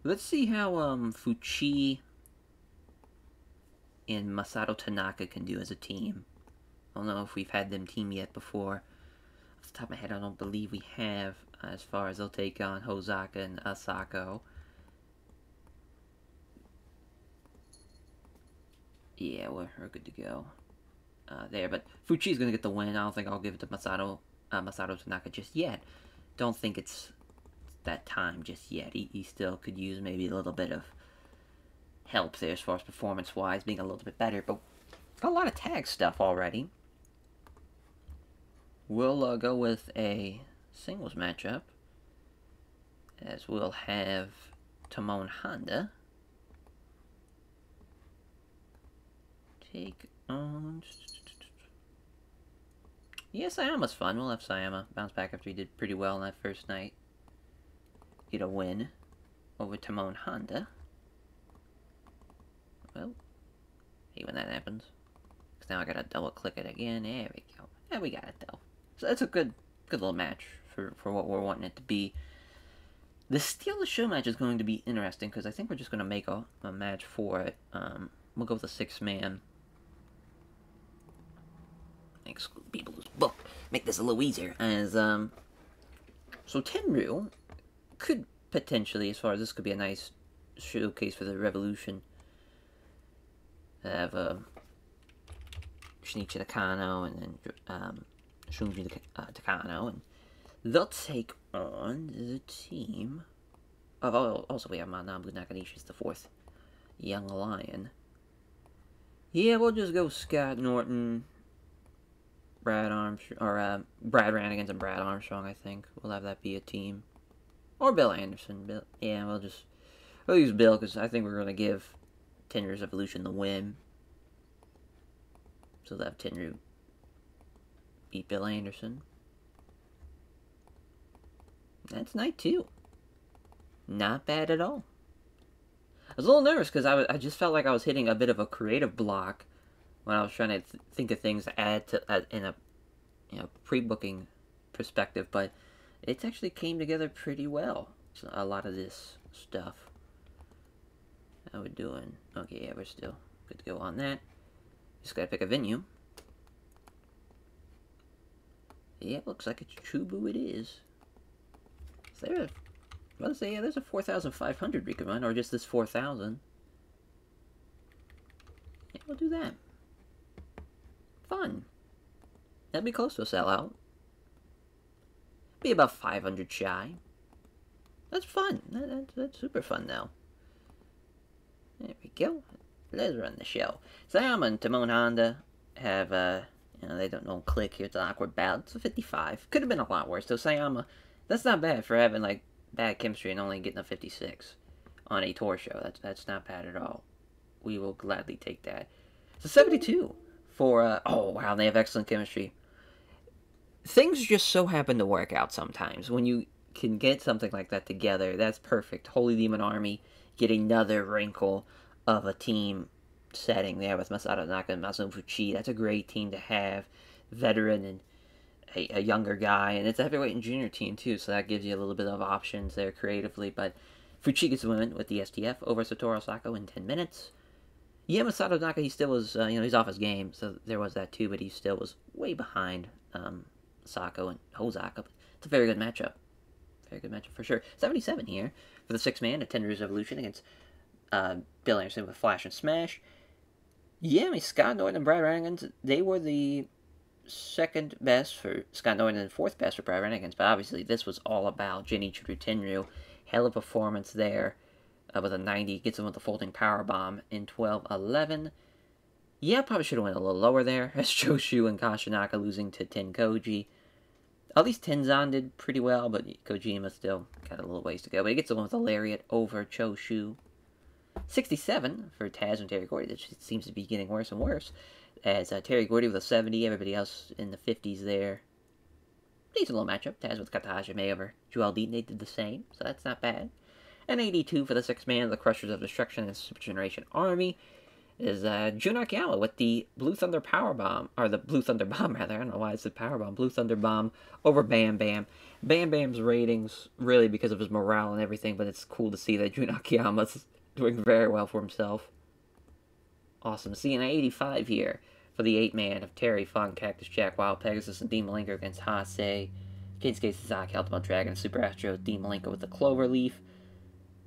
Let's see how, um, Fuchi and Masato Tanaka can do as a team. I don't know if we've had them team yet before. Off the top of my head, I don't believe we have, uh, as far as they'll take on Hosaka and Asako. yeah, we're, we're good to go uh, there. But Fuchi's going to get the win. I don't think I'll give it to Masato, uh, Masato Tanaka just yet. Don't think it's that time just yet. He, he still could use maybe a little bit of help there as far as performance-wise, being a little bit better. But got a lot of tag stuff already. We'll uh, go with a singles matchup. As we'll have Tamon Honda take on... Yeah, Sayama's fun. We'll have Sayama bounce back after he did pretty well in that first night. Get a win over Tamon Honda. Well, hate when that happens. Because now I gotta double click it again. There we go. there we got it though. So that's a good good little match for, for what we're wanting it to be. The Steal the Show match is going to be interesting because I think we're just going to make a, a match for it. Um, we'll go with a six-man exclude people whose book make this a little easier. As um, so Tenryu could potentially, as far as this could be a nice showcase for the revolution. Have uh, Shinichi Takano and then um, Shunji uh, Takano, and they'll take on the team of oh, also we have Manabu Nakanishi is the fourth young lion. Yeah, we'll just go Scott Norton, Brad Armstrong, or uh, Brad Rheingans and Brad Armstrong, I think. We'll have that be a team. Or Bill Anderson. Bill, yeah, we'll just, we'll use Bill because I think we're going to give Tenryu's Revolution the win. So they'll have Tenryu beat Bill Anderson. That's night two. Not bad at all. I was a little nervous because I, I just felt like I was hitting a bit of a creative block when I was trying to th- think of things to add to uh, in a you know pre-booking perspective, but it's actually came together pretty well. So a lot of this stuff. How we doing? Okay, yeah, we're still good to go on that. Just gotta pick a venue. Yeah, looks like it's Chubu it is. Is there a... Let's say, yeah, there's a 4,500 we or just this 4,000. Yeah, we'll do that fun. That'd be close to a sellout. Be about 500 shy. That's fun. That, that, that's super fun now. There we go. Let's run the show. Sam and Tamon Honda have uh, You know, they don't, don't click here. It's an awkward bout. It's a 55. Could have been a lot worse. So Sayama, that's not bad for having, like, bad chemistry and only getting a 56 on a tour show. That's, that's not bad at all. We will gladly take that. So 72 for, uh, oh, wow, they have excellent chemistry. Things just so happen to work out sometimes. When you can get something like that together, that's perfect. Holy Demon Army get another wrinkle of a team setting there with Masato Tanaka and Masato Fuchi. That's a great team to have. Veteran and a, a, younger guy, and it's a heavyweight and junior team too, so that gives you a little bit of options there creatively. But Fuchi gets the win with the STF over Satoru Asako in 10 minutes. Yeah, Masato Tanaka, he still was, uh, you know, he's off his game, so there was that too, but he still was way behind um, Sako and Hosaka. It's a very good matchup. Very good matchup for sure. 77 here for the six man at Tenryu's Revolution against uh, Bill Anderson with Flash and Smash. Yeah, I mean, Scott Norton and Brad Rheingans, they were the second best for Scott Norton and fourth best for Brad Rheingans, but obviously this was all about Genichiro Tenryu. Hell of a performance there uh, with a 90, gets him with the folding power bomb in 12-11. Yeah, probably should have went a little lower there, as Choshu and Koshinaka losing to Tenkoji. At least Tenzan did pretty well, but Kojima still got a little ways to go. But he gets the one with a lariat over Choshu. 67 for Taz and Terry Gordy. That seems to be getting worse and worse. As uh, Terry Gordy with a 70, everybody else in the 50s there. Decent little matchup. Taz with Kata over Joel Deaton. They did the same, so that's not bad. And 82 for the six man, the Crushers of Destruction and Super Generation Army is uh, Jun Akiyama with the Blue Thunder Power Bomb, or the Blue Thunder Bomb rather. I don't know why it's the Power Bomb. Blue Thunder Bomb over Bam Bam. Bam Bam's ratings really because of his morale and everything, but it's cool to see that Jun Akiyama's doing very well for himself. Awesome. Seeing 85 here for the eight man of Terry Funk, Cactus Jack, Wild Pegasus, and Dean Malenko against Hase. Kensuke Sasaki, Ultimo Dragon, Super Astro, Dean Malenko with the Clover Leaf.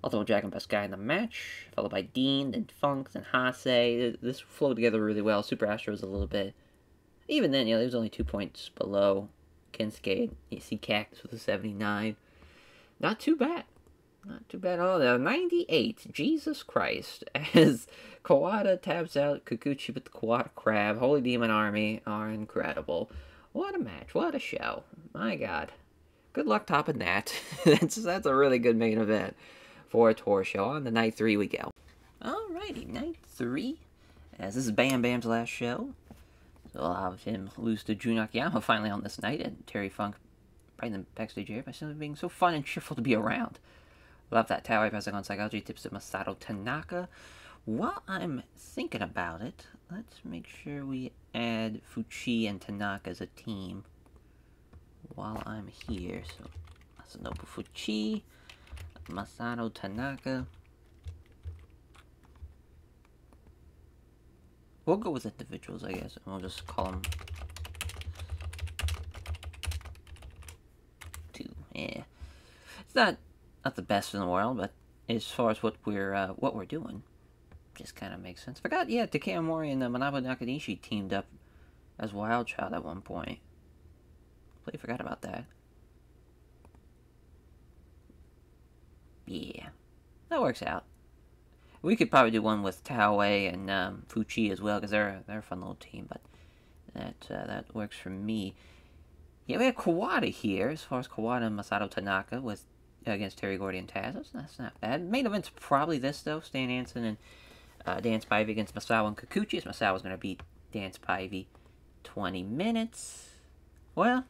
Ultimo Dragon, best guy in the match, followed by Dean, then Funk, then Hase. This flowed together really well. Super Astro was a little bit. Even then, you know, he was only two points below Kensuke. You see Cactus with a 79. Not too bad. Not too bad. Now, 98. Jesus Christ. As Kawada taps out Kikuchi with the Kawada Crab. Holy Demon Army are incredible. What a match. What a show. My God. Good luck topping that. that's, that's a really good main event for a tour show. On the night three we go. Alrighty, night three. As this is Bam Bam's last show. So I'll have him lose to Jun Akiyama finally on this night. And Terry Funk right in the backstage area by simply being so fun and cheerful to be around. Love that tower passing on psychology tips to Masato Tanaka. While I'm thinking about it, let's make sure we add Fuchi and Tanaka as a team while I'm here. So, Masanobu Fuchi, Masato Tanaka. We'll go with individuals, I guess, and we'll just call them two. Yeah. It's not not the best in the world, but as far as what we're uh, what we're doing, just kind of makes sense. Forgot, yeah, Takeo Mori and uh, Manabu Nakanishi teamed up as Wild Child at one point. Completely forgot about that. Yeah, that works out. We could probably do one with Taue and um, Fuchi as well, because they're they're a fun little team. But that uh, that works for me. Yeah, we have Kawada here, as far as Kawada and Masato Tanaka with against Terry Gordy and Taz. That's, that's not bad. Main event's probably this, though. Stan Hansen and uh, Dan Spivey against Misawa and Kikuchi. As Misawa was going to beat Dan Spivey 20 minutes. Well,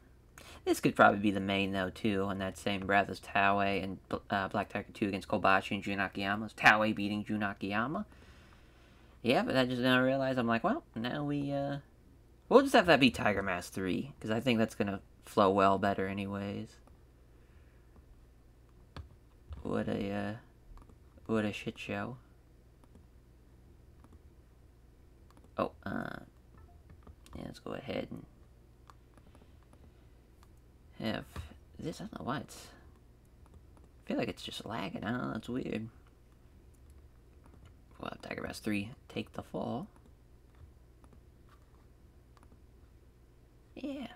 this could probably be the main, though, too, on that same breath as Taue and uh, Black Tiger 2 against Kobashi and Jun Akiyama. Taue beating Jun Akiyama. Yeah, but I just now realize I'm like, well, now we, uh... We'll just have that be Tiger Mask 3, because I think that's going to flow well better anyways. What a, uh, what a shit show. Oh, uh, yeah, let's go ahead and have this. I don't know why it's, I feel like it's just lagging. I don't know, that's weird. We'll Tiger Mask 3 take the fall. Yeah.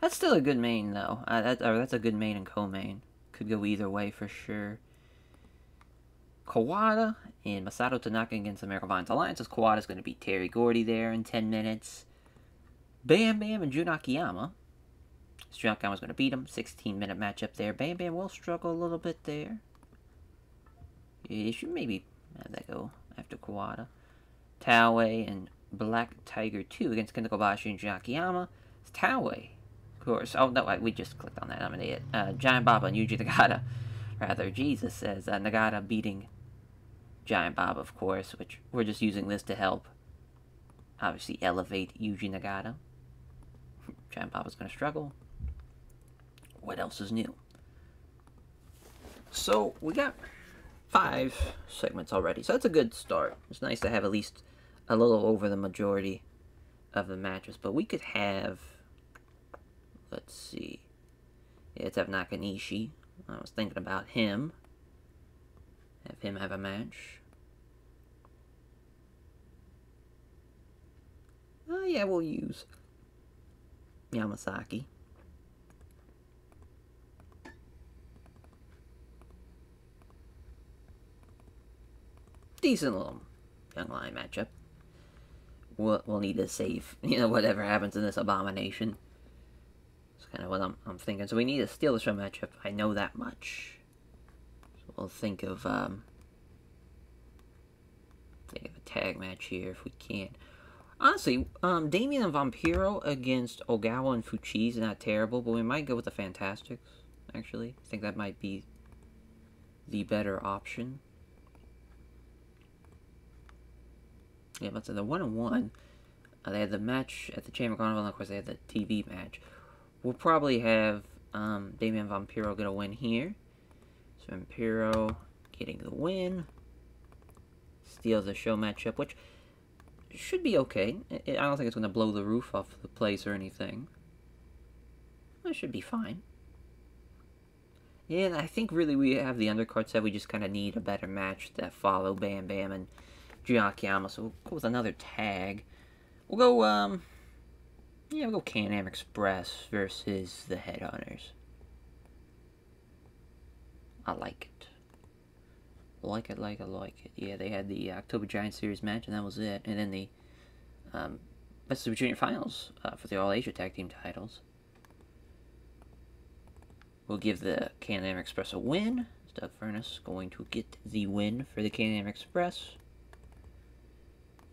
That's still a good main, though. Uh, that, that's a good main and co-main. Could go either way for sure. Kawada and Masato Tanaka against American Violence Alliance. As Kawada's going to beat Terry Gordy there in 10 minutes. Bam Bam and Jun Akiyama. Jun Akiyama's going to beat him. 16 minute matchup there. Bam Bam will struggle a little bit there. You should maybe have that go after Kawada. Taue and Black Tiger 2 against Kenta Kobashi and Jun Akiyama. It's Taue, of course. Oh, no, we just clicked on that. I'm an idiot. Uh, Giant Baba and Yuji Nagata. Rather, Jesus says uh, Nagata beating Giant Baba, of course, which we're just using this to help obviously elevate Yuji Nagata. Giant Baba's going to struggle. What else is new? So, we got five segments already, so that's a good start. It's nice to have at least a little over the majority of the matches, but we could have, let's see, let's have Nakanishi. I was thinking about him. Have him have a match. Oh, yeah, we'll use Yamasaki. Decent little young line matchup. We'll, we'll need to save, you know, whatever happens in this abomination. Kind of what I'm, I'm thinking. So we need to steal this from matchup. I know that much. So we'll think of, um, think of a tag match here if we can. Honestly, um, Damien and Vampiro against Ogawa and Fuchi is not terrible, but we might go with the Fantastics, actually. I think that might be the better option. Yeah, but so the one-on-one, uh, they had the match at the Champion Carnival, and of course they had the TV match. We'll probably have um, Damien Vampiro get a win here. So Vampiro getting the win. Steals the show matchup, which should be okay. I don't think it's going to blow the roof off the place or anything. It should be fine. Yeah, and I think really we have the undercard set. We just kind of need a better match that follow Bam Bam and Jun Akiyama. So we'll go with another tag. We'll go, um... Yeah, we'll go Can-Am Express versus the Headhunters. I like it. Like it, like it, like it. Yeah, they had the October Giant Series match, and that was it. And then the um, Best of Junior Finals uh, for the All Asia Tag Team titles. We'll give the Can-Am Express a win. Doug Furnas going to get the win for the Can-Am Express.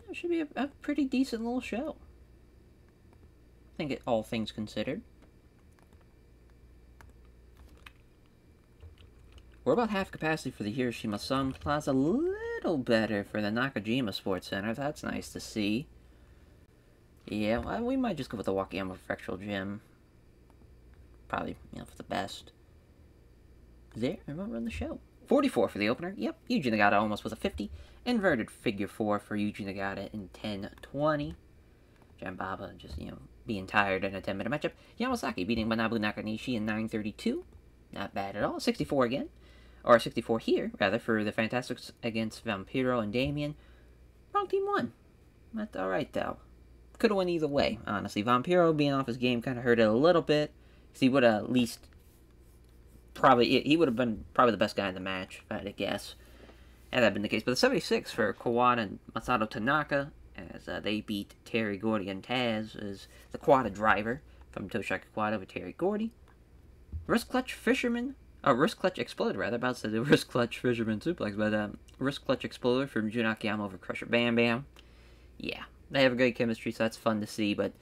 It should be a, a pretty decent little show. I think it, all things considered. We're about half capacity for the Hiroshima Sun Plaza, a little better for the Nakajima Sports Center. That's nice to see. Yeah, well, we might just go with the Wakayama Prefectural Gym. Probably, you know, for the best. There, and we'll run the show. 44 for the opener. Yep, Yuji Nagata almost with a 50. Inverted figure 4 for Yuji Nagata in 10-20. Baba just, you know, being tired in a 10-minute matchup. Yamasaki beating Manabu Nakanishi in 9.32. Not bad at all. 64 again or 64 here, rather, for the Fantastics against Vampiro and Damien. Wrong team won. That's alright, though. Could have won either way, honestly. Vampiro being off his game kind of hurt it a little bit. Because he would have at least... Probably... He would have been probably the best guy in the match, I had guess. Had that been the case. But the 76 for Kawada and Masato Tanaka, as uh, they beat Terry Gordy and Taz, as the Kawada driver from Toshiaki Kawada with Terry Gordy. Wrist Clutch Fisherman a wrist clutch exploder, rather. About to the wrist clutch fisherman suplex, but um, wrist clutch exploder from Jun Akiyama over Crusher Bam Bam. Yeah, they have a great chemistry, so that's fun to see. But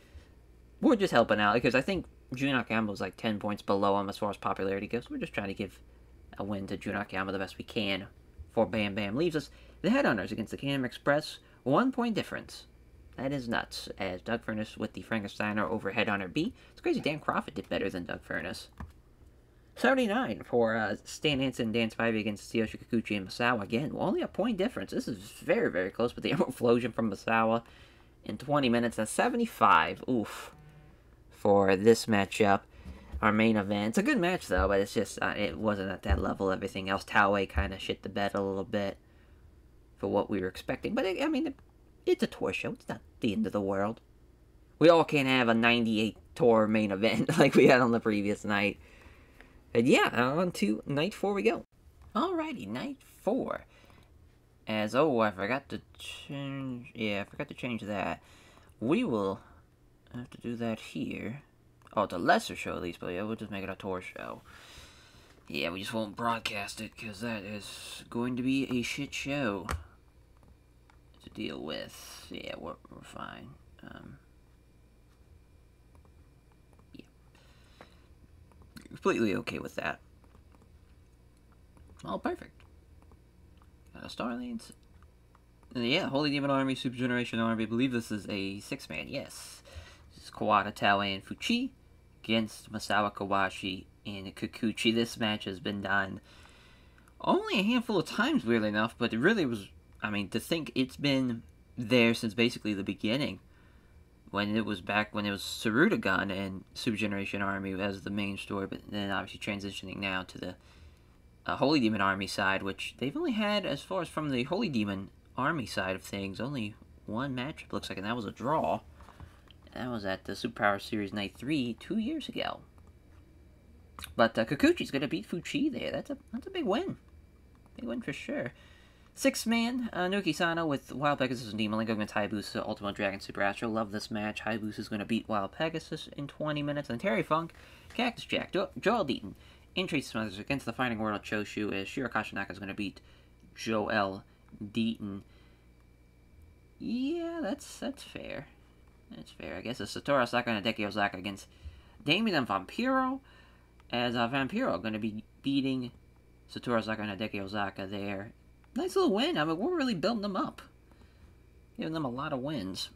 we're just helping out because I think Jun Akiyama was like ten points below him as far as popularity goes. We're just trying to give a win to Jun Akiyama the best we can. For Bam Bam leaves us the Headhunters against the Can-Am Express, one point difference. That is nuts, as Doug Furnas with the Frankensteiner over Headhunter B. It's crazy Dan Kroffat did better than Doug Furnas. 79 for uh, Stan Hansen and Dan Spivey against Tsuyoshi Kikuchi and Misawa. Again, only a point difference. This is very, very close, but the Emerald Flowsion from Misawa in 20 minutes. That's 75. Oof. For this matchup, our main event. It's a good match, though, but it's just, uh, it wasn't at that level. Everything else, Taue kind of shit the bed a little bit for what we were expecting. But, I mean, it's a tour show. It's not the end of the world. We all can't have a 98 tour main event like we had on the previous night. And yeah, on to night four we go. Alrighty, night four. As, oh, I forgot to change, yeah, I forgot to change that. We will have to do that here. Oh, the lesser show at least, but yeah, we'll just make it a tour show. Yeah, we just won't broadcast it, because that is going to be a shit show deal with. Yeah, we're, we're fine. Um, yeah. Completely okay with that. Oh, perfect. Uh, Starlings. Yeah, Holy Demon Army, Super Generation Army. I believe this is a six-man. Yes. This is Kawada, Taue, and Fuchi against Misawa Kobashi and Kikuchi. This match has been done only a handful of times, weirdly enough, but it really was, I mean, to think it's been there since basically the beginning. When it was back when it was Gun and Super Generation Army as the main story, but then obviously transitioning now to the uh, Holy Demon Army side, which they've only had, as far as from the Holy Demon Army side of things, only one match, it looks like, and that was a draw. That was at the Superpower Series Night 3 two years ago. But uh, Kikuchi's going to beat Fuchi there. That's a that's a big win. Big win for sure. Six man, uh, Naoki Sano with Wild Pegasus and Demon Link against Hayabusa, Ultimo Dragon Super Astro. Love this match. Hayabusa is going to beat Wild Pegasus in 20 minutes. And Terry Funk, Cactus Jack, jo Joel Deaton, in Tracy Smothers against the Fighting World of Choshu as Shiro Koshinaka is going to beat Joel Deaton. Yeah, that's that's fair. That's fair. I guess it's Satoru Asako and Hideki Hosaka against Damien and Vampiro as uh, Vampiro going to be beating Satoru Asako and Hideki Hosaka there. Nice little win. I mean, we're really building them up. Giving them a lot of wins.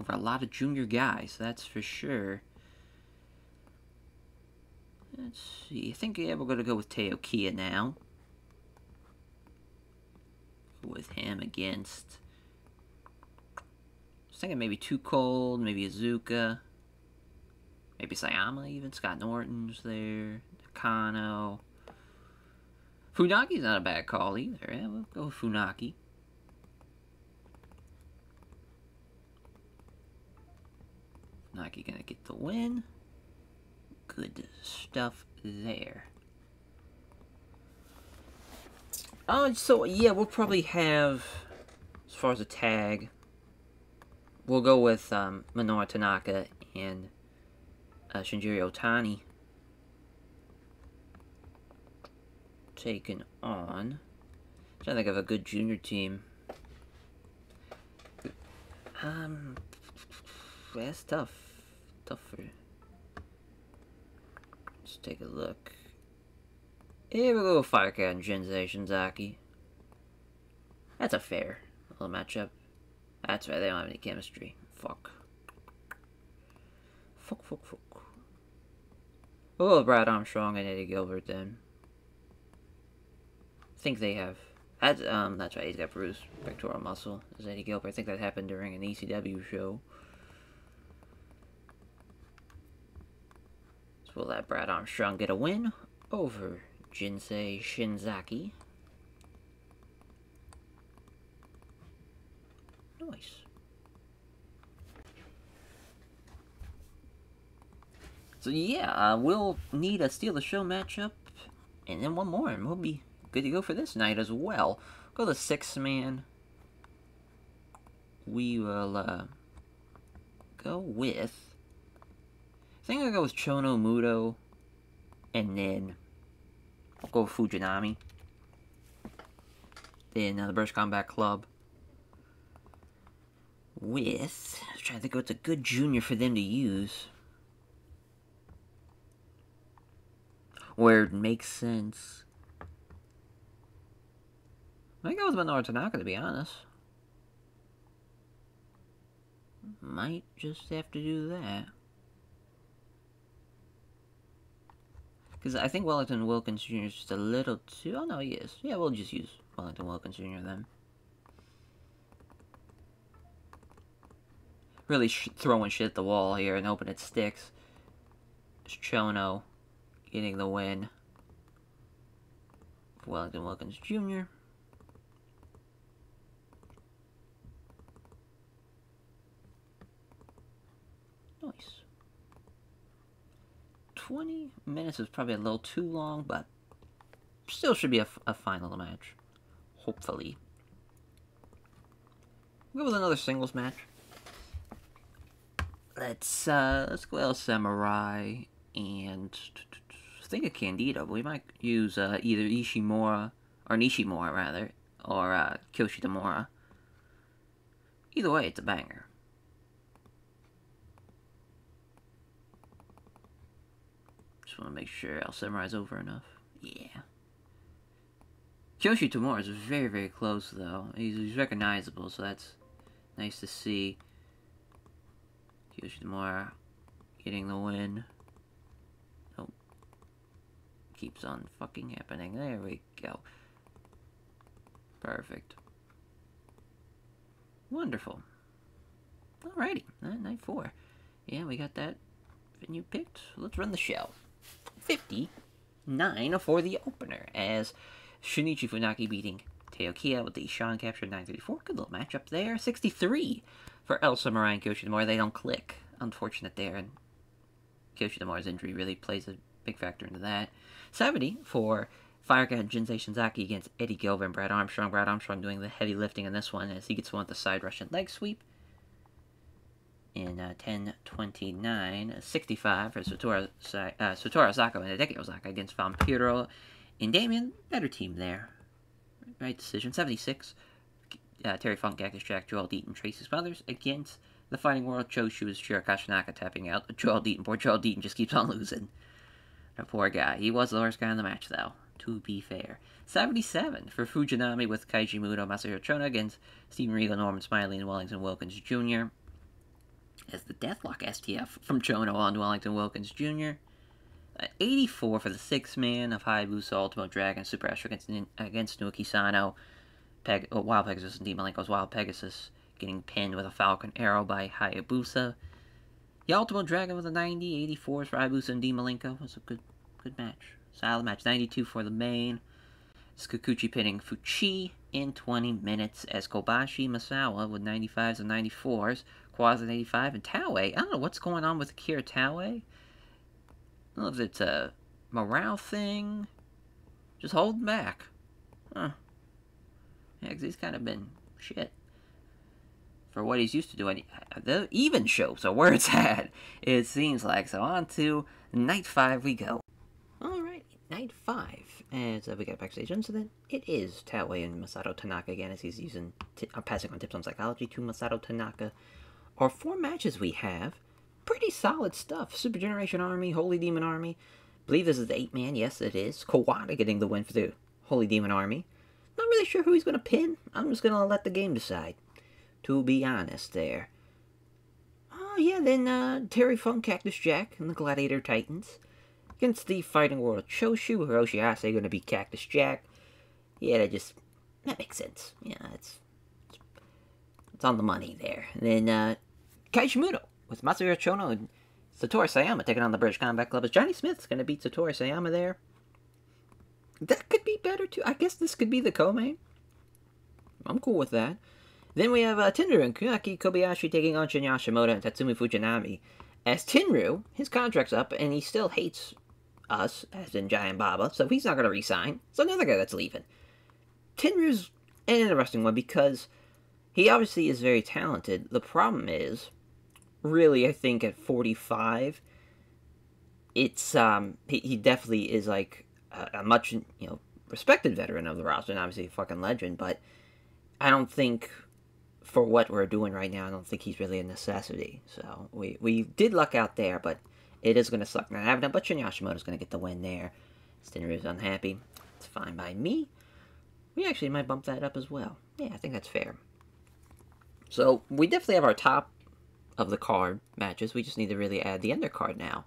Over a lot of junior guys, that's for sure. Let's see. I think, yeah, we're going to go with Teo Kia now. With him against... I was thinking maybe Too Cold, maybe Iizuka. Maybe Sayama even. Scott Norton's there. Kano. Funaki's not a bad call either. Yeah, we'll go with Funaki. Funaki gonna get the win. Good stuff there. Oh, so yeah, we'll probably have, as far as a tag, we'll go with um, Minoru Tanaka and uh, Shinjiro Otani taken on. I'm trying to think of a good junior team. Um, that's tough. Tough for. Let's take a look. Here we go, Firecat and Jinsei Shinzaki. That's a fair little matchup. That's right, they don't have any chemistry. Fuck. Fuck, fuck, fuck. Oh, Brad Armstrong and Eddie Gilbert then. Think they have. That's, um, that's right, he's got Bruce pectoral muscle. Is Eddie Gilbert. I think that happened during an ECW show. So we'll that Brad Armstrong get a win over Jinsei Shinzaki? Nice. So yeah, uh, we'll need a Steal the Show matchup, and then one more, and we'll be good to go for this night as well. Go the six man. We will uh, go with. I think I'll go with Chono Muto, and then I'll go with Fujinami. Then uh, the British Combat Club. With, I trying to think what's a good junior for them to use. where it makes sense. I think I was Minoru Tanaka, to be honest. Might just have to do that. Because I think Wellington Wilkins Jr. is just a little too... Oh, no, he is. Yeah, we'll just use Wellington Wilkins Jr. then. Really throwing shit at the wall here and hoping it sticks. It's Chono getting the win. Wellington Wilkins Jr. Nice. 20 minutes is probably a little too long, but still should be a, a little match. Hopefully. We'll go with another singles match. let's uh let's go El Samurai and think of Candido. We might use uh, either Ishimura or Nishimura rather, or uh, Kiyoshi Tamura. Either way, it's a banger. Just want to make sure I'll summarize over enough. Yeah. Kiyoshi Tamura is very, very close, though. He's, he's recognizable, so that's nice to see. Kiyoshi Tamura getting the win. Nope. Keeps on fucking happening. There we go. Perfect. Wonderful. Alrighty, night four. Yeah, we got that venue picked. Let's run the show. 59 for the opener as Shinichi Funaki beating Teo Kia with the Sean capture 934. Good little matchup there. 63 for Elsa Samurai and They don't click. Unfortunate there. And Kiyoshi injury really plays a big factor into that. 70 for Firecat Jinsei Shinzaki against Eddie Gilbert Brad Armstrong. Brad Armstrong doing the heavy lifting in this one as he gets one with the side Russian leg sweep. In uh, 10-29, 65 for Satoru, uh, Satoru Asako and Hideki Hosaka against Vampiro and Damien. Better team there. Right decision. 76, uh, Terry Funk, Cactus Jack, Joel Deaton, Tracy Smothers against the Fighting World. Choshu is Shiro Koshinaka tapping out. Joel Deaton, poor Joel Deaton just keeps on losing. The poor guy. He was the worst guy in the match, though to be fair. 77 for Fujinami with Keiji Muto, Masahiro Chono against Steven Regal, Norman Smiley, and Wellington Wilkins Jr. As the Deathlock STF from Chono on Wellington Wilkins Jr. Uh, 84 for the six man of Hayabusa Ultimo Dragon Super Astro against, against Naoki Sano. Peg, oh, Wild Pegasus and D. Wild Pegasus getting pinned with a Falcon Arrow by Hayabusa. The Ultimo Dragon with a 90, 84 for Hayabusa and D. Was a good, good match. Solid match. 92 for the main. Kikuchi pinning Fuchi in 20 minutes as Kobashi Misawa with 95s and 94s. Quaza 85 and Taue. I don't know what's going on with Akira Taue. I don't know if it's a morale thing. Just holding back. Huh. Yeah, because he's kind of been shit. For what he's used to doing. The even shows are where it's at, it seems like. So on to night five we go. Alright, night five. As uh, we get backstage incident, it is Taue and Masato Tanaka again as he's using uh, passing on tips on psychology to Masato Tanaka. Our four matches we have, pretty solid stuff. Super Generation Army, Holy Demon Army. believe this is the eight man, yes it is. Kawada getting the win for the Holy Demon Army. Not really sure who he's gonna pin. I'm just gonna let the game decide. To be honest there. Oh yeah, then uh, Terry Funk, Cactus Jack, and the Gladiator Titans. Against the Fighting World Choshu, Hiroshi Hase going to be Cactus Jack. Yeah, that just, that makes sense. Yeah, it's, it's, it's on the money there. And then, uh, Kaishimoto with Masahiro Chono and Satoru Sayama taking on the British Combat Club. As Johnny Smith's going to beat Satoru Sayama there. That could be better too. I guess this could be the co-main. I'm cool with that. Then we have uh, and Kuniaki Kobayashi taking on Shinya Hashimoto and Tatsumi Fujinami. As Tenryu, his contract's up and he still hates us, as in Giant Baba, so he's not going to resign. It's another guy that's leaving. Tenryu's an interesting one because he obviously is very talented. The problem is, really, I think at 45, it's, um, he, definitely is like a, a much, you know, respected veteran of the roster, and obviously a fucking legend, but I don't think for what we're doing right now, I don't think he's really a necessity. So we, we did luck out there, but it is going to suck not having him, but Shinya Hashimoto's going to get the win there. is unhappy. It's fine by me. We actually might bump that up as well. Yeah, I think that's fair. So, we definitely have our top of the card matches. We just need to really add the undercard now.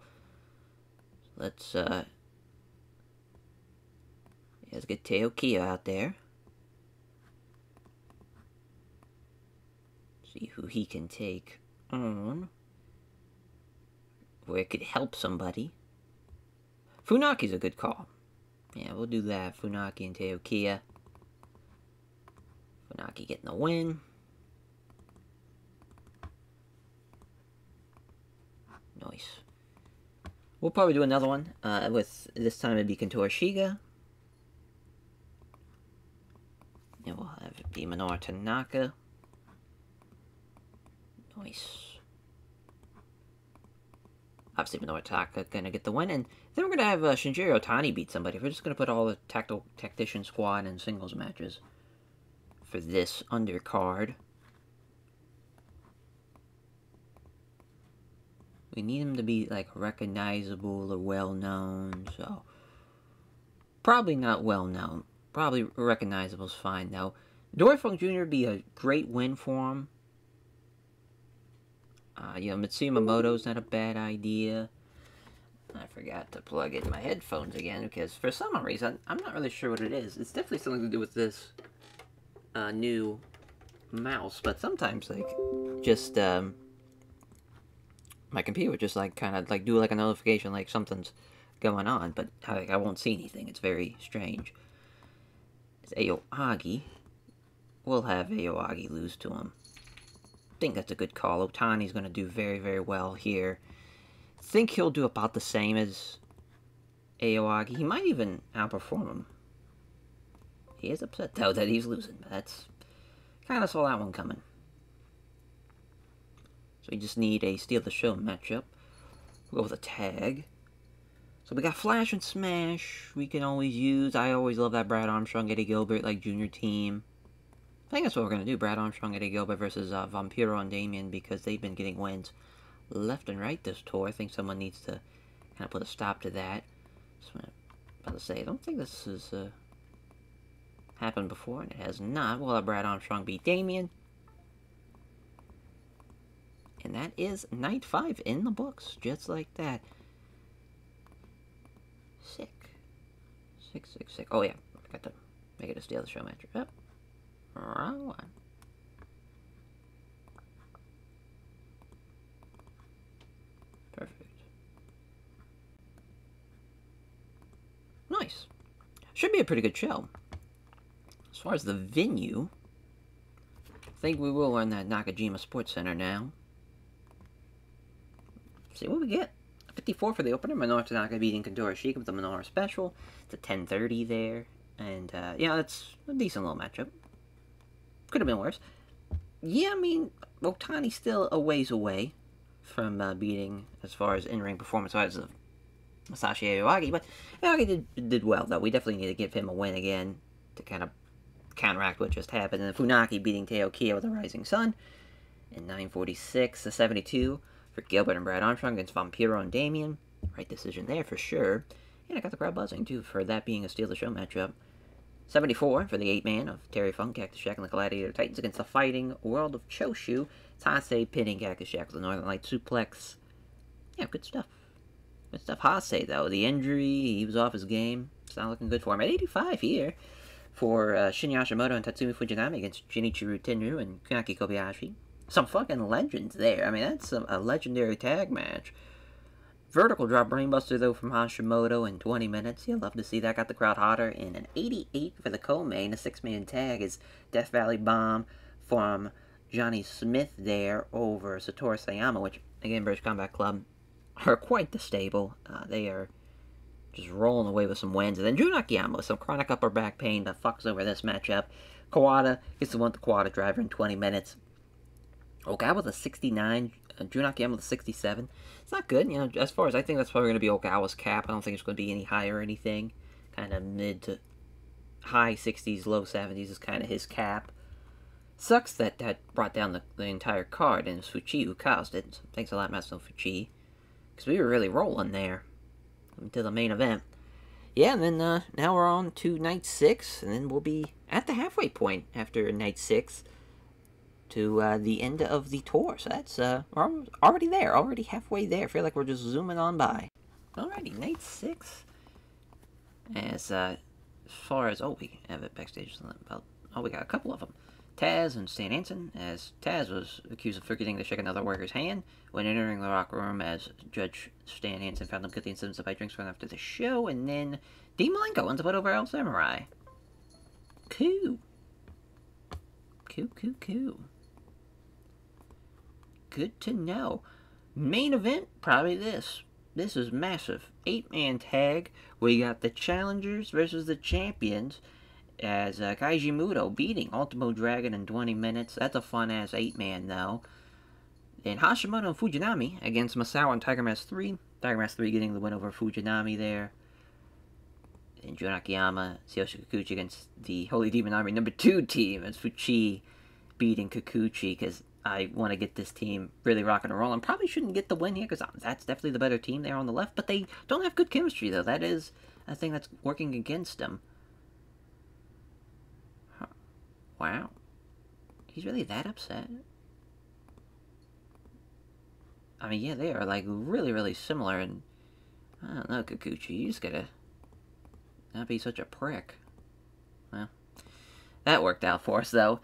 Let's, uh... Let's get Teo Kia out there. See who he can take on where it could help somebody. Funaki's a good call. Yeah, we'll do that. Funaki and Teokia. Funaki getting the win. Nice. We'll probably do another one, uh, with, this time it'd be Kentaro Shiga. And we'll have it be Minoru Tanaka. Nice. obviously Minoru Tanaka gonna get the win, and then we're gonna have uh, Shinjiro Otani beat somebody. We're just gonna put all the tactical tactician squad and singles matches for this undercard. We need him to be like recognizable or well known, so probably not well known. Probably recognizable is fine though. Dory Funk Jr. would be a great win for him. Uh, you know, Moto's not a bad idea. I forgot to plug in my headphones again because for some reason, I'm not really sure what it is. It's definitely something to do with this uh, new mouse, but sometimes, like, just, um, my computer would just, like, kind of, like, do, like, a notification, like, something's going on, but I, I won't see anything. It's very strange. It's Aoyagi. We'll have Aoyagi lose to him I think that's a good call. Otani's going to do very, very well here. think he'll do about the same as Aoyagi. He might even outperform him. He is upset, though, that he's losing. But that's kind of saw that one coming. So we just need a steal the show matchup. We'll go with a tag. So we got Flash and Smash. We can always use. I always love that Brad Armstrong, Eddie Gilbert, like junior team. I think that's what we're going to do. Brad Armstrong, Eddie Gilbert versus uh, Vampiro and Damien because they've been getting wins left and right this tour. I think someone needs to kind of put a stop to that. I'm about to say, I don't think this has uh, happened before, and it has not. We'll have Brad Armstrong beat Damien. And that is night five in the books, just like that. Sick. Six, six, six. Oh, yeah. I got to make it a steal the show match. Yep. Wrong one. Perfect. Nice. Should be a pretty good show. As far as the venue, I think we will learn that Nakajima Sports Center now. See what we get. 54 for the opener. Minoru Tanaka beating Kandori Shika with the Minoru Special. It's a 10.30 there. And, uh, yeah, it's a decent little matchup. Could have been worse. Yeah, I mean, Otani's still a ways away from uh, beating, as far as in-ring performance-wise, of Masashi Aoyagi, but Aoyagi did, did well, though. We definitely need to give him a win again to kind of counteract what just happened. And Funaki beating Teo with a Rising Sun in 946 to 72 for Gilbert and Brad Armstrong against Vampiro and Damien. Right decision there for sure. And I got the crowd buzzing, too, for that being a Steal the Show matchup. 74 for the 8-man of Terry Funk, Cactus Jack, and the Gladiator Titans against the Fighting World of Choshu. Hase pinning Cactus Jack with the Northern Light Suplex. Yeah, good stuff. Good stuff. Hase, though, the injury, he was off his game. It's not looking good for him. At 85 here for uh, Shinya Hashimoto and Tatsumi Fujinami against Genichiro Tenryu and Kuniaki Kobayashi. Some fucking legends there. I mean, that's a, a legendary tag match. Vertical drop brainbuster though from Hashimoto in 20 minutes. You'll love to see that. Got the crowd hotter. In an 88 for the co-main. A six-man tag is Death Valley Bomb from Johnny Smith there over Satoru Sayama, which, again, British Combat Club are quite the stable. Uh, they are just rolling away with some wins. And then Jun Akiyama, some chronic upper back pain that fucks over this matchup. Kawada gets the one the Kawada driver in 20 minutes. Ogawa a 69, uh, Jun Akiyama the 67. It's not good, you know, as far as I think that's probably going to be Ogawa's cap. I don't think it's going to be any higher or anything. Kind of mid to high 60s, low 70s is kind of his cap. Sucks that that brought down the, the entire card, and it's Fuchi who caused it. Thanks a lot, Masa Fuchi. Because we were really rolling there until the main event. Yeah, and then uh, now we're on to night six, and then we'll be at the halfway point after night six to uh, the end of the tour. So that's uh, we're already there, already halfway there. I feel like we're just zooming on by. Alrighty, night six. As uh, far as oh, we have it backstage about oh, we got a couple of them. Taz and Stan Hansen, as Taz was accused of forgetting to shake another worker's hand when entering the locker room, as Judge Stan Hansen found him guilty and to buy drinks for after the show, and then Dean Malenko wants to put over El Samurai. Cool. Cool, cool, cool good to know. Main event, probably this. This is massive. Eight-man tag. We got the challengers versus the champions as uh, Keiji Muto beating Ultimo Dragon in 20 minutes. That's a fun-ass eight-man, though. Then Hashimoto and Fujinami against Masao and Tiger Mask 3. Tiger Mask 3 getting the win over Fujinami there. And Jun Akiyama, Tsuyoshi Kikuchi against the Holy Demon Army number 2 team as Fuchi beating Kikuchi because I want to get this team really rocking and rolling. Probably shouldn't get the win here because that's definitely the better team there on the left, but they don't have good chemistry though. That is a thing that's working against them. Huh. Wow. He's really that upset? I mean, yeah, they are, like, really, really similar, and... I don't know, Kikuchi, you just gotta... Not be such a prick. Well, that worked out for us, though.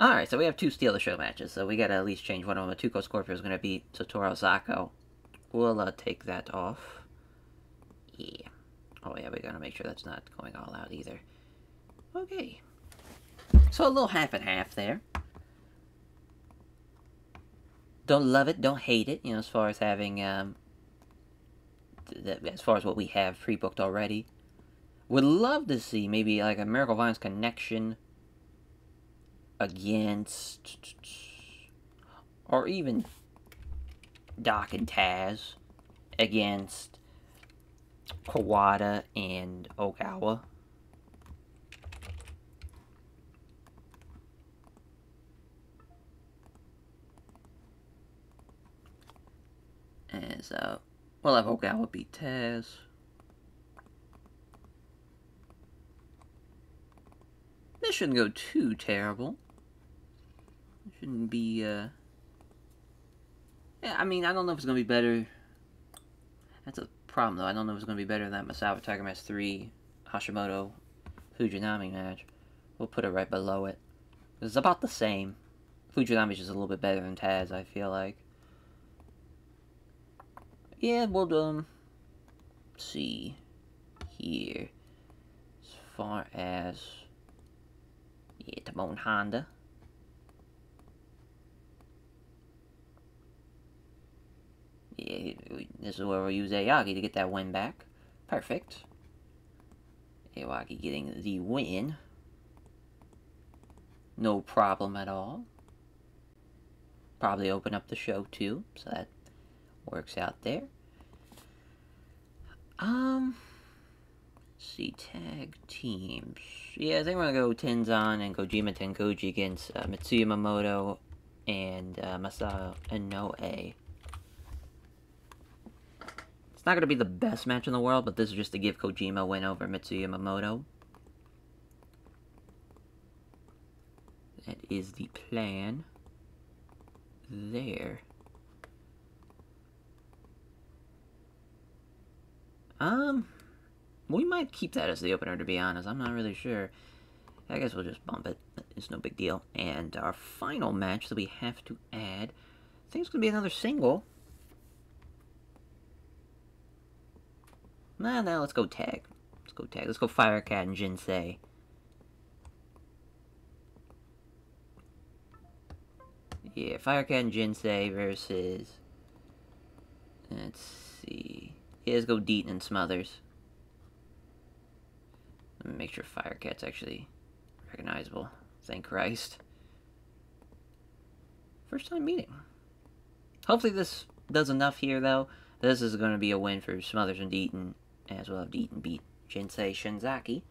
Alright, so we have two Steal the Show matches, so we gotta at least change one of them. Tuco Scorpio is gonna beat Satoru Asako. We'll, uh, take that off. Yeah. Oh, yeah, we gotta make sure that's not going all out either. Okay. So a little half and half there don't love it, don't hate it, you know, as far as having, um, as far as what we have pre-booked already. Would love to see maybe like a Miracle Violence connection against, or even Doc and Taz against Kawada and Ogawa. As, uh, well, I hope Ogawa beat Taz. This shouldn't go too terrible. Shouldn't be, uh... Yeah, I mean, I don't know if it's going to be better. That's a problem, though. I don't know if it's going to be better than that Misawa Tiger Mask 3 Hashimoto Fujinami match. We'll put it right below it. It's about the same. Fujinami's just a little bit better than Taz, I feel like. Yeah, we'll um see here as far as yeah, Tamon Honda. This is where we'll use Aoyagi to get that win back. Perfect. Aoyagi getting the win. No problem at all. Probably open up the show too, so that works out there. Um, see, tag teams. Yeah, I think we're gonna go Tenzan and Kojima Tenkoji against uh, Mitsuya Yamamoto and uh, Masao Inoue. Not gonna be the best match in the world, but this is just to give Kojima a win over Mitsuya. That is the plan. There. Um, we might keep that as the opener, to be honest. I'm not really sure. I guess we'll just bump it. It's no big deal. And our final match that we have to add, I think it's going to be another single. Nah, nah, let's go tag. Let's go tag. Let's go Firecat and Jinsei. Yeah, Firecat and Jinsei versus... Let's see... Yeah, let's go Deaton and Smothers. Let me make sure Firecat's actually recognizable. Thank Christ. First time meeting. Hopefully this does enough here, though. This is going to be a win for Smothers and Deaton, as well as Deaton beat Jinsei Shinzaki.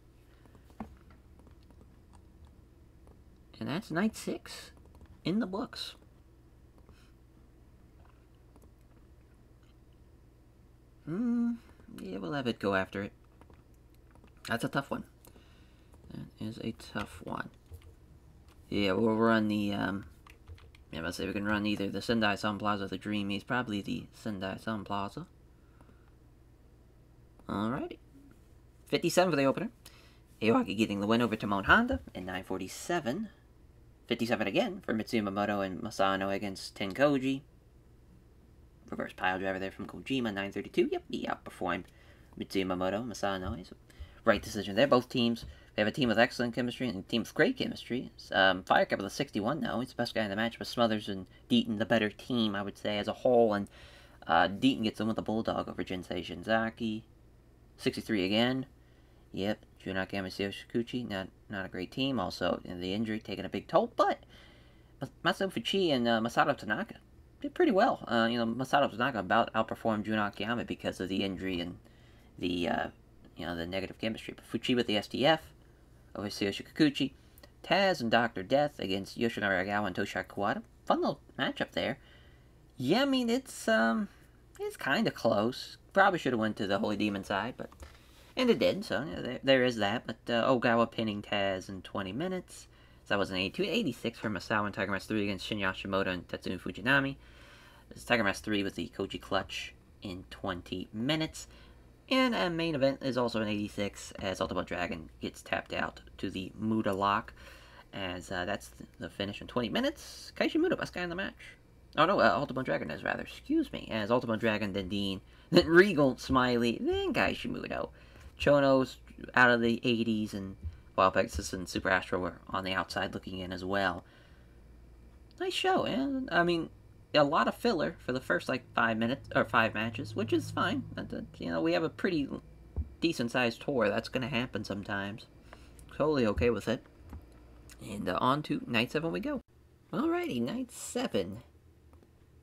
And that's night six in the books. Hmm, yeah, we'll have it go after it. That's a tough one. That is a tough one. Yeah, we'll run the, um... Yeah, let's say we can run either the Sendai Sun Plaza or the Dreamies. Probably the Sendai Sun Plaza. Alrighty. 57 for the opener. Aoyagi getting the win over Tamon Honda in 947. 57 again for Mitsuya Yamamoto and Masano against Tenkoji. Reverse pile driver there from Kojima, 932. Yep, he outperformed Mitsuya Yamamoto, Masano. So right decision there. Both teams they have a team with excellent chemistry and a team with great chemistry. Um, Firecat with a 61 now. He's the best guy in the match, but Smothers and Deaton the better team, I would say, as a whole. And uh, Deaton gets in with a Bulldog over Jinsei Shinzaki. 63 again. Yep, Junaki Amasio Shikuchi, not not a great team. Also, the injury taking a big toll, but Masato Fuchi and uh, Masato Tanaka did pretty well. Uh, you know, Masato Tanaka about outperformed Jun Akiyama because of the injury and the, uh, you know, the negative chemistry. But Fuchi with the STF over Tsuyoshi Kikuchi. Taz and Dr. Death against Yoshinari Ogawa and Toshiaki Kawada. Fun little matchup there. Yeah, I mean, it's, um, it's kind of close. Probably should have went to the Holy Demon side, but... And it did, so yeah, there, there is that. But uh, Ogawa pinning Taz in 20 minutes. So that was an 82. 86 for Masao and Tiger Mask 3 against Shinya Hashimoto and Tatsumi Fujinami. This Tiger Mask 3 with the Koji Clutch in 20 minutes. And a main event is also an 86 as Ultimo Dragon gets tapped out to the Muda lock. As uh, that's the finish in 20 minutes. Keiji Muto, best guy in the match. Oh no, uh, Ultimo Dragon is rather, excuse me. As Ultimo Dragon, then Dean, Regal, Smiley, then Keiji Muto. Chono's out of the 80s, and Wild Pegasus and Super Astro were on the outside looking in as well. Nice show, and I mean, a lot of filler for the first like five minutes or five matches, which is fine. You know, we have a pretty decent sized tour. That's going to happen sometimes. Totally okay with it. And uh, on to night seven we go. Alrighty, night seven.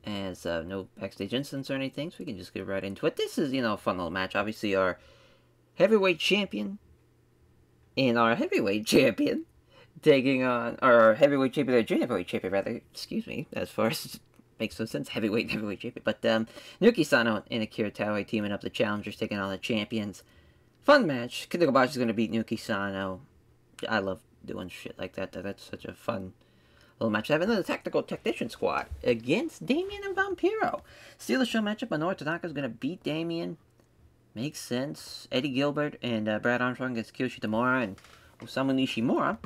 As uh, no backstage incidents or anything, so we can just get right into it. This is, you know, a fun little match. Obviously, our heavyweight champion and our heavyweight champion taking on our heavyweight champion, or junior heavyweight champion, rather. Excuse me, as far as makes no sense. Heavyweight, heavyweight champion. But um, Naoki Sano and Akira Taue teaming up the challengers, taking on the champions. Fun match. Kenta Kobashi is going to beat Naoki Sano. I love doing shit like that. That's such a fun little match. Having the Tactical Technician Squad against Damien and Vampiro. Steal the show matchup. Minoru Tanaka is going to beat Damien. Makes sense. Eddie Gilbert and uh, Brad Armstrong against Kiyoshi Tamura and Osamu Nishimura.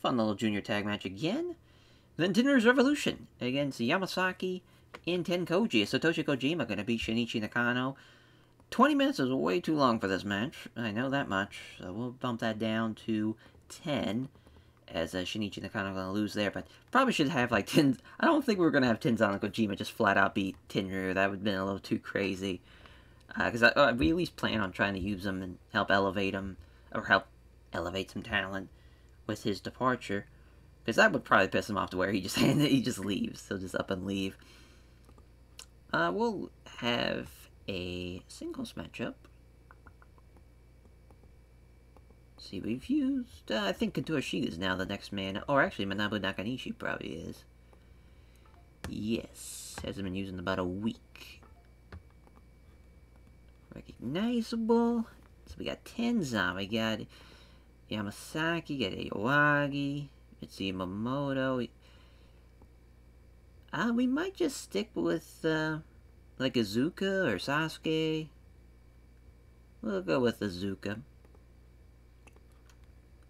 Fun little junior tag match again. Then Tenryu's Revolution against Yamasaki and Tenkoji. Satoshi Kojima going to beat Shinichi Nakano. 20 minutes is way too long for this match. I know that much. So we'll bump that down to 10 as uh, Shinichi Nakano going to lose there. But probably should have like 10. I don't think we are going to have Tenzan and Kojima just flat out beat Tenryu. That would have been a little too crazy. Because uh, uh, we at least plan on trying to use him and help elevate him, or help elevate some talent with his departure. Because that would probably piss him off to where he just he just leaves. He'll just up and leave. Uh, we'll have a singles matchup. See, we've used, uh, I think Ishii is now the next man, or actually Manabu Nakanishi probably is. Yes, hasn't been used in about a week. Recognizable. So we got Tenzan, we got Yamasaki, got Aoyagi, Mitsuya Momoto. Uh, we might just stick with, uh, like Iizuka or Sasuke. We'll go with Iizuka.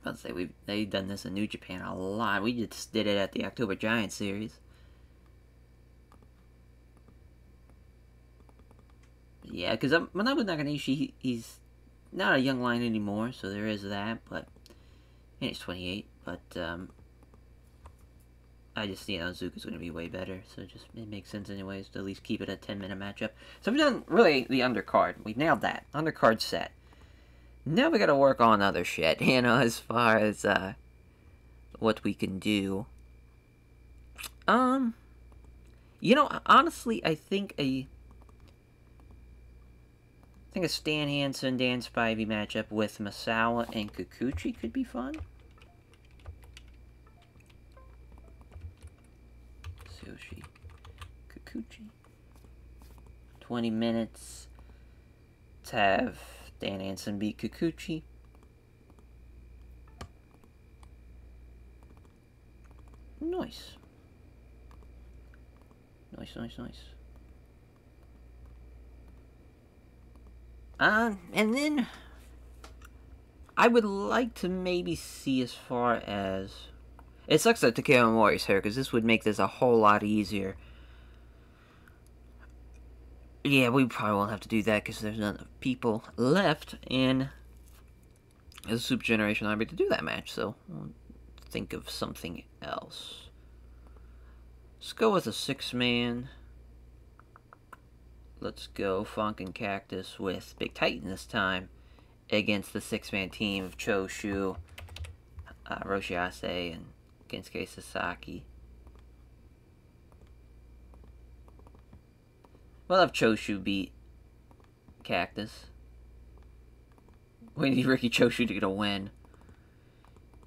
I'd say we've they've done this in New Japan a lot. We just did it at the October Giant series. Yeah, because Manabu Nakanishi, he, he's not a young lion anymore, so there is that, but... And he's 28, but, um... I just, you know, Zuka's going to be way better, so it just, it makes sense anyways to at least keep it a 10-minute matchup. So we've done, really, the undercard. We've nailed that. Undercard set. Now we gotta work on other shit, you know, as far as, uh... What we can do. Um... You know, honestly, I think a I think a Stan Hansen, Dan Spivey matchup with Misawa and Kikuchi could be fun. Sushi. Kikuchi. 20 minutes to have Stan Hansen beat Kikuchi. Nice. Nice, nice, nice. Uh, and then I would like to maybe see as far as it sucks that Takao Omori's here because this would make this a whole lot easier. Yeah, we probably won't have to do that because there's not enough people left in the Super Generation Army to do that match, so we'll think of something else. Let's go with a six-man. Let's go Funk and Cactus with Big Titan this time against the six-man team of Choshu, uh, Roshi and Kensuke Sasaki. We'll have Choshu beat Cactus. We need Riki Choshu to get a win.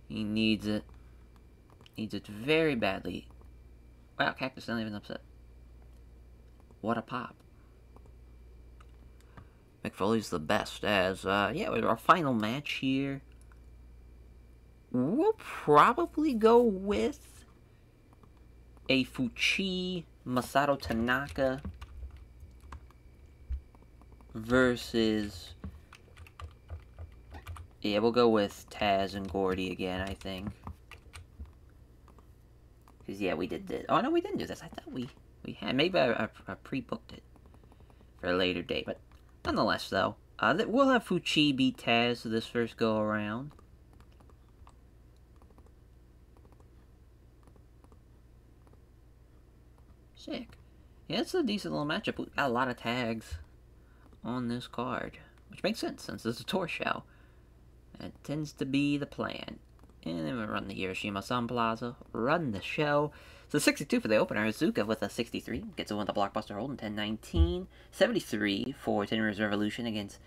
He needs it. Needs it very badly. Wow, Cactus not even upset. What a pop. Mick Foley's the best as, uh, yeah, our final match here. We'll probably go with a Fuchi Masato Tanaka versus yeah, we'll go with Taz and Gordy again, I think. Because, yeah, we did this. Oh, no, we didn't do this. I thought we, we had. Maybe I, I, I pre-booked it for a later date. But, nonetheless, though, uh, we'll have Fuchi beat Taz this first go-around. Sick. Yeah, it's a decent little matchup. We got a lot of tags on this card. Which makes sense, since it's a tour show. That tends to be the plan. And then we run the Hiroshima Sun Plaza, run the show. So 62 for the opener, Iizuka with a 63, gets a win the Blockbuster Hold'em 10-19. 73 for Tenryu's Revolution against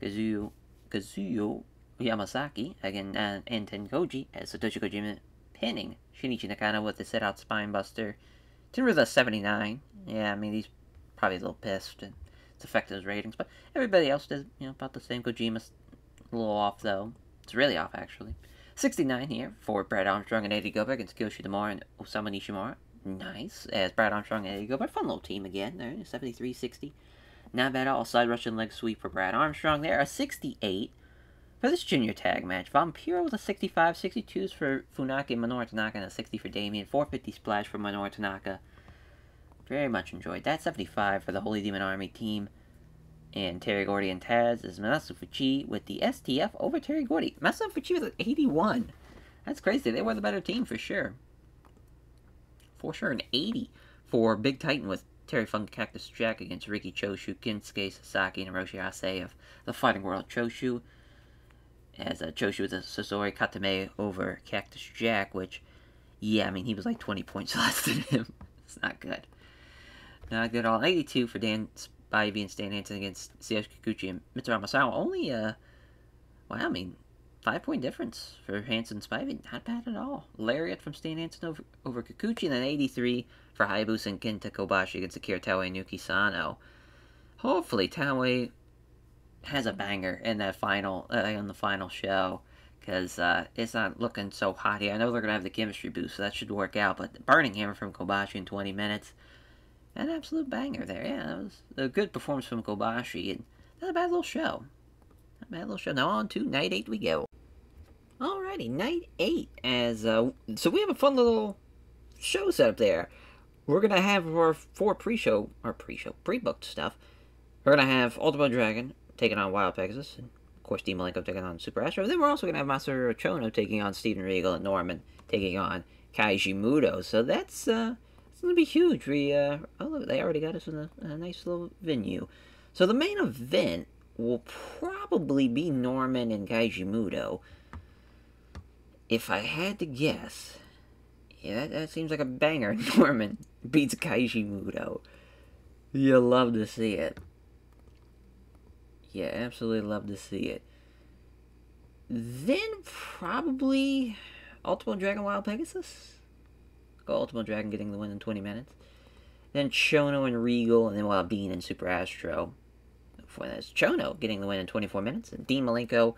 Kazuyo, Kazuyo Yamasaki again, uh, and Tenkoji as Satoshi Kojima pinning Shinichi Nakano with the set out Spinebuster. Tenryu's a 79. Yeah, I mean, he's probably a little pissed and it's affected his ratings, but everybody else does, you know, about the same. Kojima's a little off, though. It's really off, actually. 69 here for Brad Armstrong and Eddie Gilbert against Kiyoshi Tamura and Osamu Nishimura. Nice. As Brad Armstrong and Eddie Gilbert. Fun little team again. There, 73-60. Not bad at all. Side Russian leg sweep for Brad Armstrong there. A 68 for this junior tag match. Vampiro with a 65. 62s for Funaki and Minoru Tanaka and a 60 for Damien. 450 splash for Minoru Tanaka. Very much enjoyed. That 75 for the Holy Demon Army team and Terry Gordy and Taz is Manasu Fuchi with the STF over Terry Gordy. Manasu Fuchi with an 81. That's crazy. They were the better team for sure. For sure, an 80 for Big Titan with Terry Funk Cactus Jack against Riki Choshu, Kensuke Sasaki, and Hiroshi Hase of the Fighting World Choshu. As uh, Choshu with a Sasori Katame over Cactus Jack, which, yeah, I mean, he was like 20 points less than him. it's not good. Not good at all. 82 for Dan Spivey and Stan Hansen against Tsuyoshi Kikuchi and Mitsuharu Misawa. Only, uh, wow, I mean, five point difference for Hansen Spivey. Not bad at all. Lariat from Stan Hansen over, over Kikuchi, and then 83 for Hayabusa and Kenta Kobashi against Akira Taue and Yuki Sano. Hopefully, Taue has a banger in that final, uh, on the final show. Because uh, it's not looking so hot here. I know they're going to have the chemistry boost, so that should work out. But Burning Hammer from Kobashi in 20 minutes an absolute banger there. Yeah, that was a good performance from Kobashi, and not a bad little show. Not a bad little show. Now on to night eight we go. Alrighty, night eight. As uh, so we have a fun little show set up there. We're gonna have our four pre-show, our pre-show, pre-booked stuff. We're gonna have Ultimo Dragon taking on Wild Pegasus, and of course Dean Malenko taking on Super Astro. Then we're also gonna have Masaru Chono taking on Steven Regal and Norman taking on Muto. So that's uh it's going to be huge. We, uh, oh, look, they already got us in a, a nice little venue. So the main event will probably be Norman and Muto. If I had to guess, yeah, that, that seems like a banger. Norman beats Keiji Muto. You love to see it. Yeah, absolutely love to see it. Then probably Ultimo Dragon Wild Pegasus? Ultimo Dragon getting the win in 20 minutes. Then Chono and Regal, and then Wild Bean and Super Astro. Before that's Chono getting the win in 24 minutes, and Dean Malenko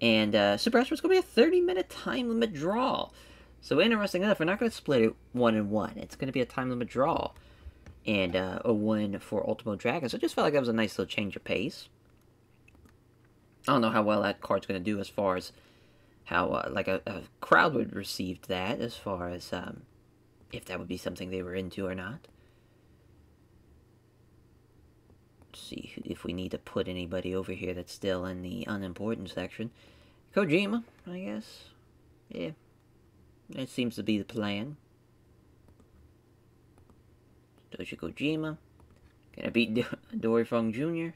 and uh, Super Astro is going to be a 30 minute time limit draw. So interesting enough, we're not going to split it one and one. It's going to be a time limit draw and uh, a win for Ultimo Dragon. So I just felt like that was a nice little change of pace. I don't know how well that card's going to do as far as how uh, like a, a, crowd would receive that as far as um, if that would be something they were into or not. Let's see if we need to put anybody over here that's still in the unimportant section. Kojima, I guess. Yeah. That seems to be the plan. Toshi Kojima. Gonna beat Do Dory Funk Jr.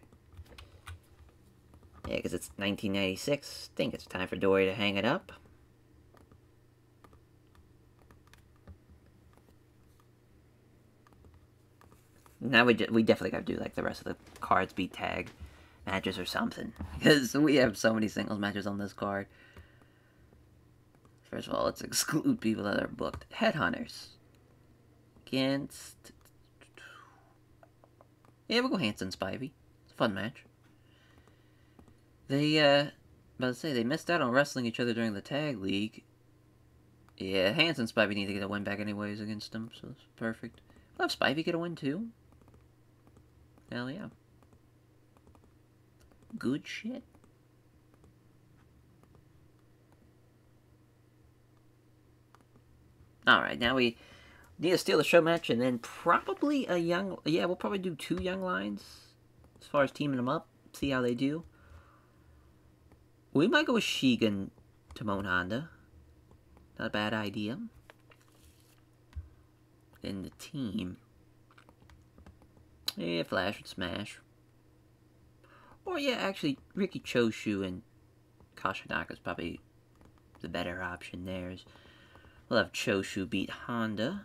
Yeah, because it's 1996. think it's time for Dory to hang it up. Now we, we definitely got to do like the rest of the cards beat tag matches or something. Because we have so many singles matches on this card. First of all, let's exclude people that are booked. Headhunters. Against... Yeah, we'll go Hansen Spivey. It's a fun match. They, uh... About to say, they missed out on wrestling each other during the tag league. Yeah, Hansen Spivey need to get a win back anyways against them, so it's perfect. We'll have Spivey get a win too. Hell yeah. Good shit. Alright, now we need to steal the show match and then probably a young... Yeah, we'll probably do two young lions as far as teaming them up. See how they do. We might go with Shigan Tamon Honda. Not a bad idea. In the team. Yeah, Flash and Smash. Or yeah, actually, Riki Choshu and Koshinaka is probably the better option there. We'll have Choshu beat Honda.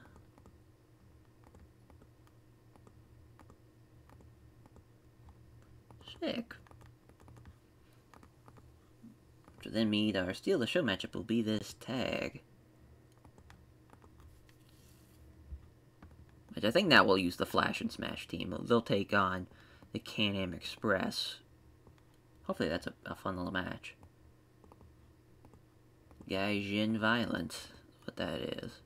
Sick. So then meet our Steal the Show matchup will be this tag. Which I think now we'll use the Flash and Smash team. They'll take on the Can-Am Express. Hopefully that's a, a fun little match. Gaijin Violence. What that is.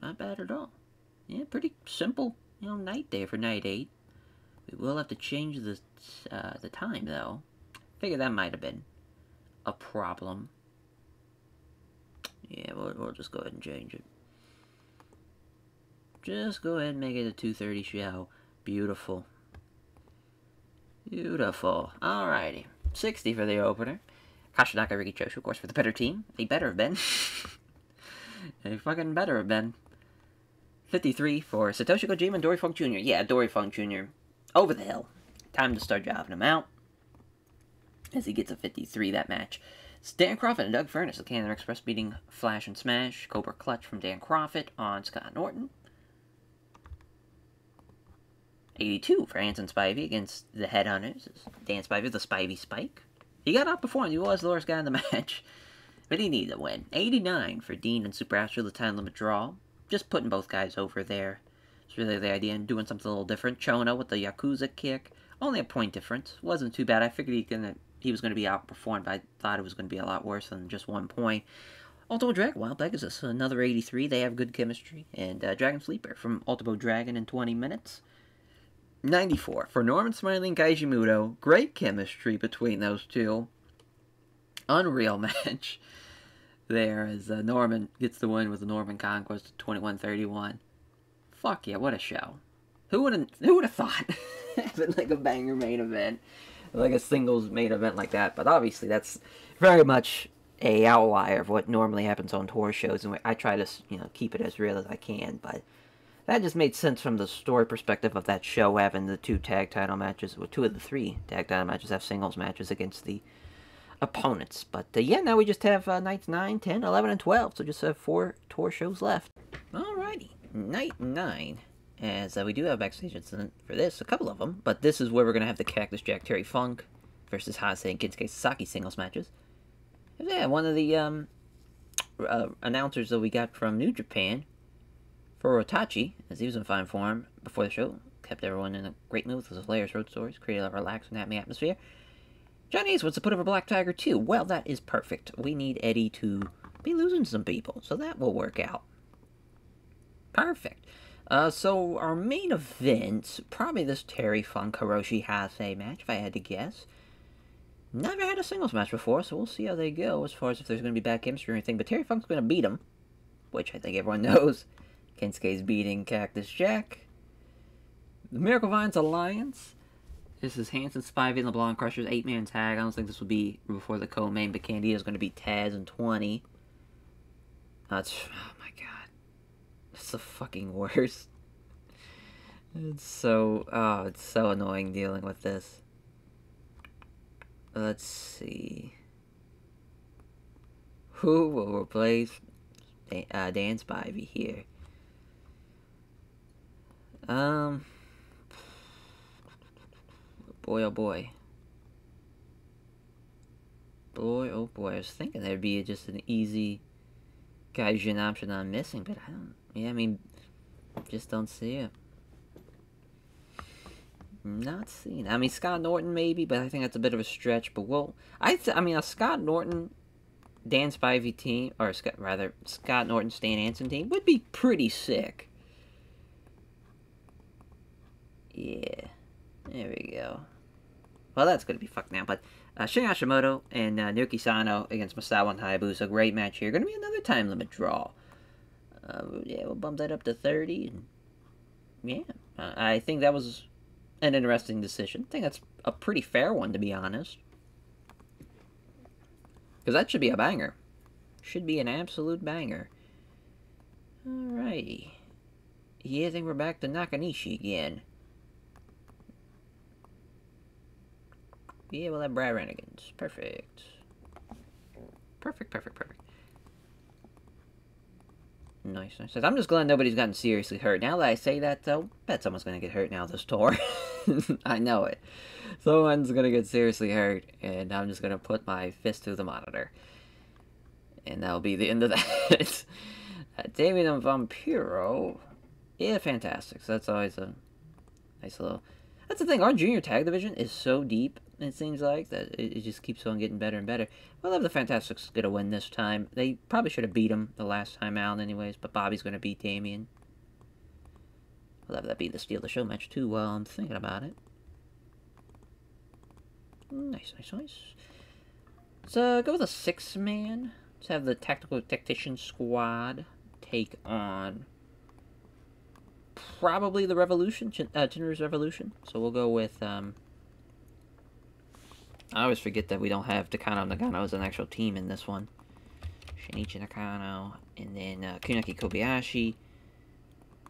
Not bad at all. Yeah, pretty simple, you know, night day for night 8. We will have to change the, uh, the time, though. Figure that might have been a problem. Yeah, we'll, we'll just go ahead and change it. Just go ahead and make it a 2.30 show. Beautiful. Beautiful. Alrighty. 60 for the opener. Koshinaka Riki Choshu, of course, for the better team. They better have been. they fucking better have been. 53 for Satoshi Kojima and Dory Funk Jr. Yeah, Dory Funk Jr. Over the hill. Time to start driving him out. As he gets a 53 that match. It's Dan Kroffat and Doug Furnas, the Canada Express beating Flash and Smash. Cobra Clutch from Dan Kroffat on Scott Norton. 82 for Hansen Spivey against the Headhunters. Dan Spivey, the Spivey Spike. He got outperformed. He was the worst guy in the match. But he needed a win. 89 for Dean and Super Astro, the time limit draw. Just putting both guys over there. It's really the idea and doing something a little different. Chono with the Yakuza kick. Only a point difference. Wasn't too bad. I figured he, gonna, he was going to be outperformed, but I thought it was going to be a lot worse than just one point. Ultimo Dragon, Wild Pegasus, another 83. They have good chemistry. And uh, Dragon Sleeper from Ultimo Dragon in 20 minutes. 94 for Norman Smiley and Keiji Muto. Great chemistry between those two. Unreal match there as uh, Norman gets the win with the Norman Conquest 21-31. Fuck yeah, what a show. Who would have who would have thought having like a banger main event, like a singles main event like that? But obviously that's very much a outlier of what normally happens on tour shows, and I try to you know keep it as real as I can. But that just made sense from the story perspective of that show having the two tag title matches, well, two of the three tag title matches have singles matches against the opponents. But uh, yeah, now we just have uh, nights 9, 10, 11, and 12, so just have four tour shows left. Alrighty, night 9, as uh, we do have backstage incident for this, a couple of them, but this is where we're going to have the Cactus Jack Terry Funk versus Hase and Kensuke Sasaki singles matches. Yeah, one of the um, uh, announcers that we got from New Japan for Otachi, as he was in fine form before the show, kept everyone in a great mood with his hilarious road stories, created a relaxed and happy atmosphere. Johnny's wants to put over Black Tiger too. Well, that is perfect. We need Eddie to be losing some people, so that will work out. Perfect. Uh, so our main event, probably this Terry Funk Hiroshi Hase match, if I had to guess. Never had a singles match before, so we'll see how they go as far as if there's going to be bad chemistry or anything. But Terry Funk's going to beat him, which I think everyone knows. Kensuke's beating Cactus Jack. The Miracle Violence Alliance. This is Hansen Spivey and the Blonde Crushers 8-man tag. I don't think this will be before the co-main, but Candido is going to be Taz and 20. That's... Oh my god. It's the fucking worst. It's so... Oh, it's so annoying dealing with this. Let's see... Who will replace Dan, uh, Dan Spivey here? Um, boy, oh boy. Boy, oh boy, I was thinking there'd be just an easy Gaijin option I'm missing, but I don't, yeah, I mean, just don't see it. Not seeing. I mean, Scott Norton maybe, but I think that's a bit of a stretch. But well, I I mean, a Scott Norton, Dan Spivey team, or Scott, rather Scott Norton, Stan Hansen team would be pretty sick. Yeah, there we go. Well, that's gonna be fucked now. But uh, Shin Hashimoto and uh, Sano against Misawa and Hayabusa, great match here. Gonna be another time limit draw. Uh, yeah, we'll bump that up to thirty. And yeah, I think that was an interesting decision. I think that's a pretty fair one, to be honest. Because that should be a banger. Should be an absolute banger. Alrighty. Yeah, I think we're back to Nakanishi again. Yeah, we'll have Brad Rheingans. Perfect. Perfect, perfect, perfect. Nice, nice. I'm just glad nobody's gotten seriously hurt. Now that I say that, though, bet someone's gonna get hurt now this tour. I know it. Someone's gonna get seriously hurt, and I'm just gonna put my fist through the monitor. And that'll be the end of that. uh, Damien Vampiro. Yeah, fantastic. So that's always a nice little... That's the thing, our junior tag division is so deep it seems like, that it, just keeps on getting better and better. I love the Fantastics get a win this time. They probably should have beat him the last time out anyways, but Bobby's going to beat Damien. I'll have that be the Steal the Show match too while I'm thinking about it. Nice, nice, nice. Uh, go with a six-man. Let's have the Tactical Tactician Squad take on probably the Revolution, uh, Tenryu's Revolution. So we'll go with um, I always forget that we don't have Takano Nagano as an actual team in this one. Shinichi Nakano, and then uh, Kuniaki Kobayashi.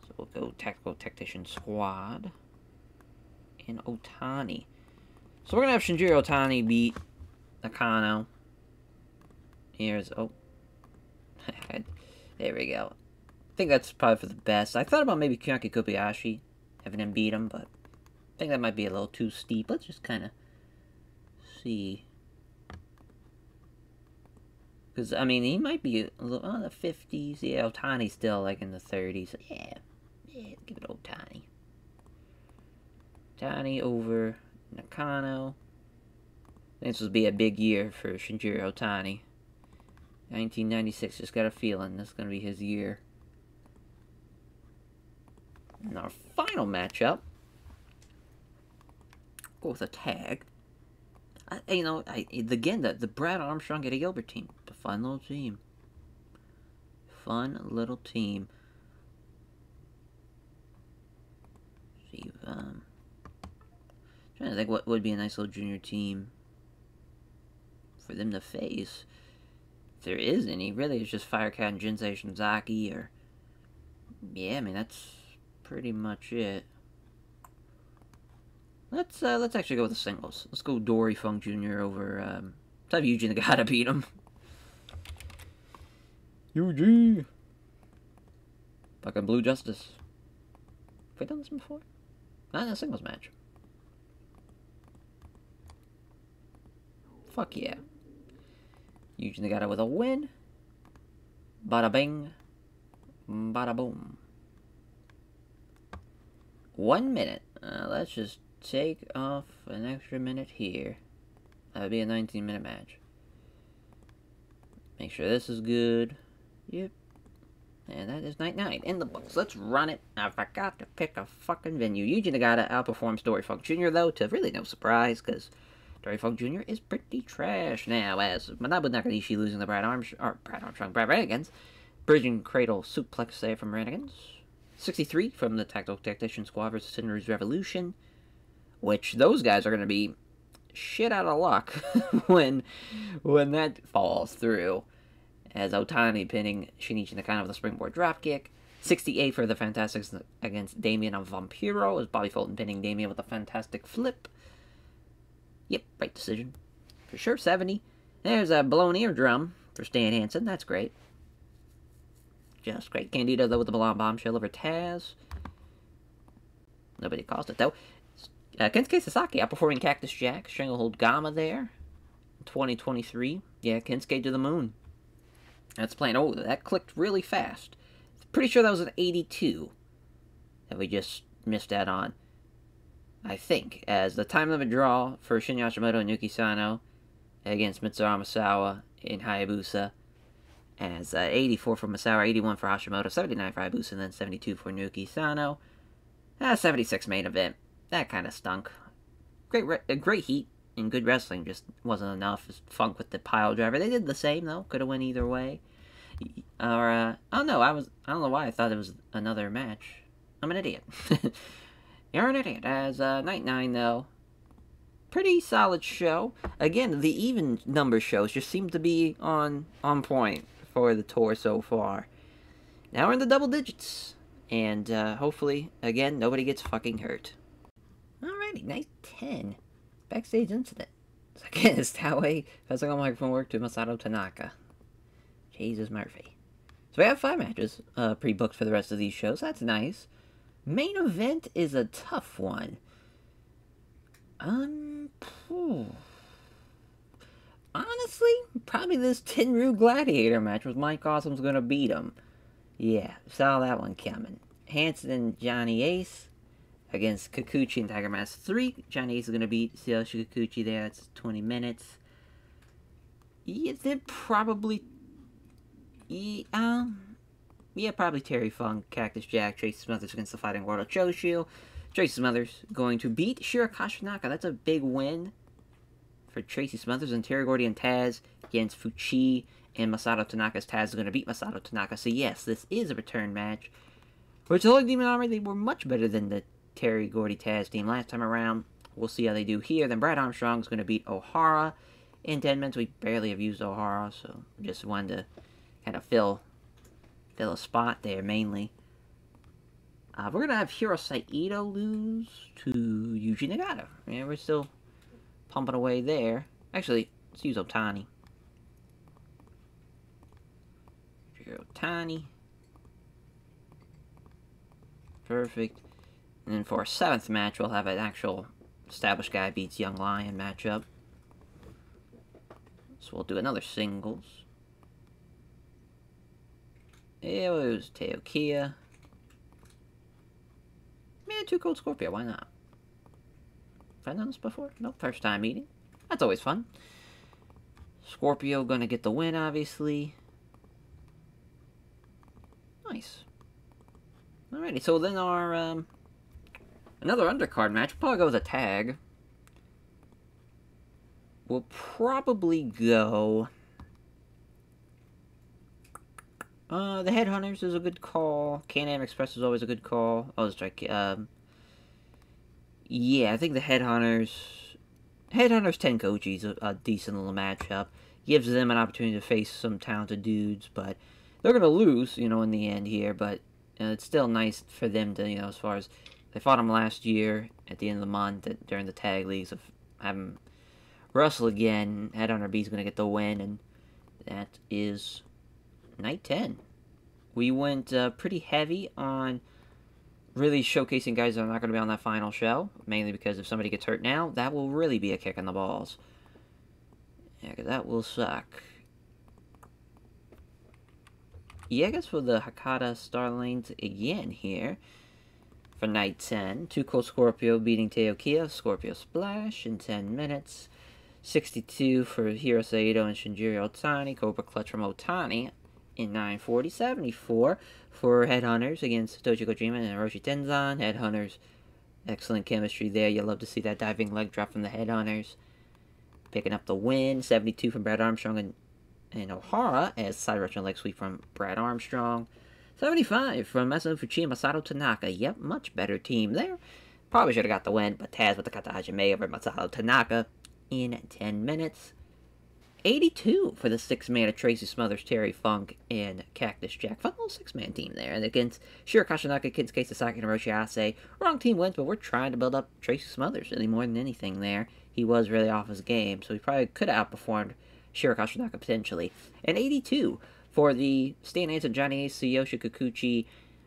So we'll go Tactical Tactician Squad. And Otani. So we're going to have Shinjiro Otani beat Nakano. Here's... Oh. there we go. I think that's probably for the best. I thought about maybe Kuniaki Kobayashi, having him beat him, but I think that might be a little too steep. Let's just kind of see. Because, I mean, he might be a little, oh, the 50s. Yeah, Otani's still, like, in the 30s. Yeah, yeah, give it Otani. Otani over Nakano. This will be a big year for Shinjiro Otani. 1996, just got a feeling this is going to be his year. Our final matchup, go with a tag. I, you know, I, again, the, the Brad Armstrong Eddie Gilbert team. A fun little team. Fun little team. See, um, trying to think what would be a nice little junior team for them to face. If there is any, really, it's just Firecat and Jinsei Shinzaki, or yeah, I mean that's pretty much it. Let's uh, let's actually go with the singles. Let's go Dory Funk Jr. over. Um, let's have Yuji Nagata beat him. Yuji. Fucking Blue Justice. Have we done this before? Not in a singles match. Fuck yeah. Eugene the Nagata with a win. Bada bing. Bada boom. One minute. Uh, let's just take off an extra minute here. That would be a 19 minute match. Make sure this is good. Yep. And that is night night in the books. Let's run it. I forgot to pick a fucking venue. Yuji Nagata outperforms Dory Funk Jr. though, to really no surprise, because Dory Funk Jr. is pretty trash now, as Manabu Nakanishi losing the Brad Armstrong, or Brad Armstrong, Brad Rheingans. Bridging Cradle suplex from Rheingans. 63 from the Tactical Tactician Squad versus Tenryu's Revolution which those guys are going to be shit out of luck when when that falls through. As Otani pinning Shinichi Nakano with a springboard dropkick. 68 for the Fantastics against Damien of Vampiro. As Bobby Fulton pinning Damien with a fantastic flip. Yep, right decision. For sure, 70. There's a blown eardrum for Stan Hansen. That's great. Just great. Candido, though, with the blonde bombshell over Taz. Nobody caused it, though. Uh, Kensuke Sasaki outperforming Cactus Jack. Stranglehold Gamma there. 2023. Yeah, Kensuke to the moon. That's playing. Oh, that clicked really fast. Pretty sure that was an 82 that we just missed out on. I think, as the time limit draw for Shinya Hashimoto and Yuki Sano against Mitsuharu Misawa in Hayabusa. As uh, 84 for Misawa, 81 for Hashimoto, 79 for Hayabusa, and then 72 for Naoki Sano. Uh, 76 main event. That kind of stunk. Great, re- great heat and good wrestling just wasn't enough. Funk with the pile driver. They did the same though. Could have went either way. Or uh, I don't know. I was I don't know why I thought it was another match. I'm an idiot. You're an idiot. As uh, night nine though, pretty solid show. Again, the even number shows just seem to be on on point for the tour so far. Now we're in the double digits, and uh, hopefully, again, nobody gets fucking hurt. Alrighty, night ten. Backstage incident. So again, it's Taue passing on microphone work to Masato Tanaka. Jesus Murphy. So we have five matches uh, pre-booked for the rest of these shows. That's nice. Main event is a tough one. Um, honestly, probably this Tenryu Gladiator match was Mike Awesome's gonna beat him. Yeah, saw that one coming. Hansen and Johnny Ace against Kikuchi and Tiger Mask 3. Johnny Ace is to beat Tsuyoshi Kikuchi there. It's 20 minutes. Yeah, then probably... Yeah, um... Yeah, probably Terry Funk, Cactus Jack, Tracy Smothers against the Fighting World of Choshu. Tracy Smothers going to beat Shiro Koshinaka. That's a big win for Tracy Smothers and Terry Gordy and Taz against Fuchi and Masato Tanaka's Taz is going to beat Masato Tanaka. So yes, this is a return match. Which the Holy Demon Army, they were much better than the Terry Gordy Taz team last time around. We'll see how they do here. Then Brad Armstrong is going to beat Ohara in 10 minutes. We barely have used Ohara, so just wanted to kind of fill fill a spot there mainly. Uh, we're going to have Hirosei Ito lose to Yuji Nagata. Yeah, we're still pumping away there. Actually, let's use Otani. Otani. Perfect. And then for our seventh match, we'll have an actual established guy beats Young Lion matchup. So we'll do another singles. It was Teo Kia. Man, Two Cold Scorpio, why not? Have I done this before? No, first time meeting. That's always fun. Scorpio gonna get the win, obviously. Nice. Alrighty, so then our um, Another undercard match. We'll probably go with a tag. We'll probably go... Uh, the Headhunters is a good call. Can-Am Express is always a good call. Oh, let's try... Um, yeah, I think the Headhunters... Headhunters TenKoji is a, a decent little matchup. Gives them an opportunity to face some talented dudes, but they're going to lose, you know, in the end here, but uh, it's still nice for them to, you know, as far as they fought them last year at the end of the month during the tag leagues of having Russell again. Headhunter B is going to get the win, and that is night 10. We went uh, pretty heavy on really showcasing guys that are not going to be on that final show, mainly because if somebody gets hurt now, that will really be a kick in the balls. Yeah, cause that will suck. Yeah, I guess for the Hakata Starlanes again here for night 10. Two Cold Scorpio beating Teokia, Scorpio Splash in 10 minutes. 62 for Hirosei Ito and Shinjiro Otani, Cobra Clutch from Otani in 940. 74 for Headhunters against Satoshi Kojima and Hiroshi Tenzan. Headhunters, excellent chemistry there. You love to see that diving leg drop from the Headhunters. Picking up the win. 72 from Brad Armstrong and, and Ohara as side Russian leg sweep from Brad Armstrong. 75 from Masato Fuchi and Masato Tanaka. Yep, much better team there. Probably should have got the win, but Taz with the Kata Hajime over Masato Tanaka in 10 minutes. 82 for the six-man of Tracy Smothers, Terry Funk, and Cactus Jack. Fun little six-man team there. And against Shiro Koshinaka, Kensuke Sasaki, and Hiroshi Hase. Wrong team wins, but we're trying to build up Tracy Smothers really more than anything there. He was really off his game, so he probably could have outperformed Shiro Koshinaka potentially. And 82 for the Stan Hansen, Johnny Ace, Yoshi Kikuchi,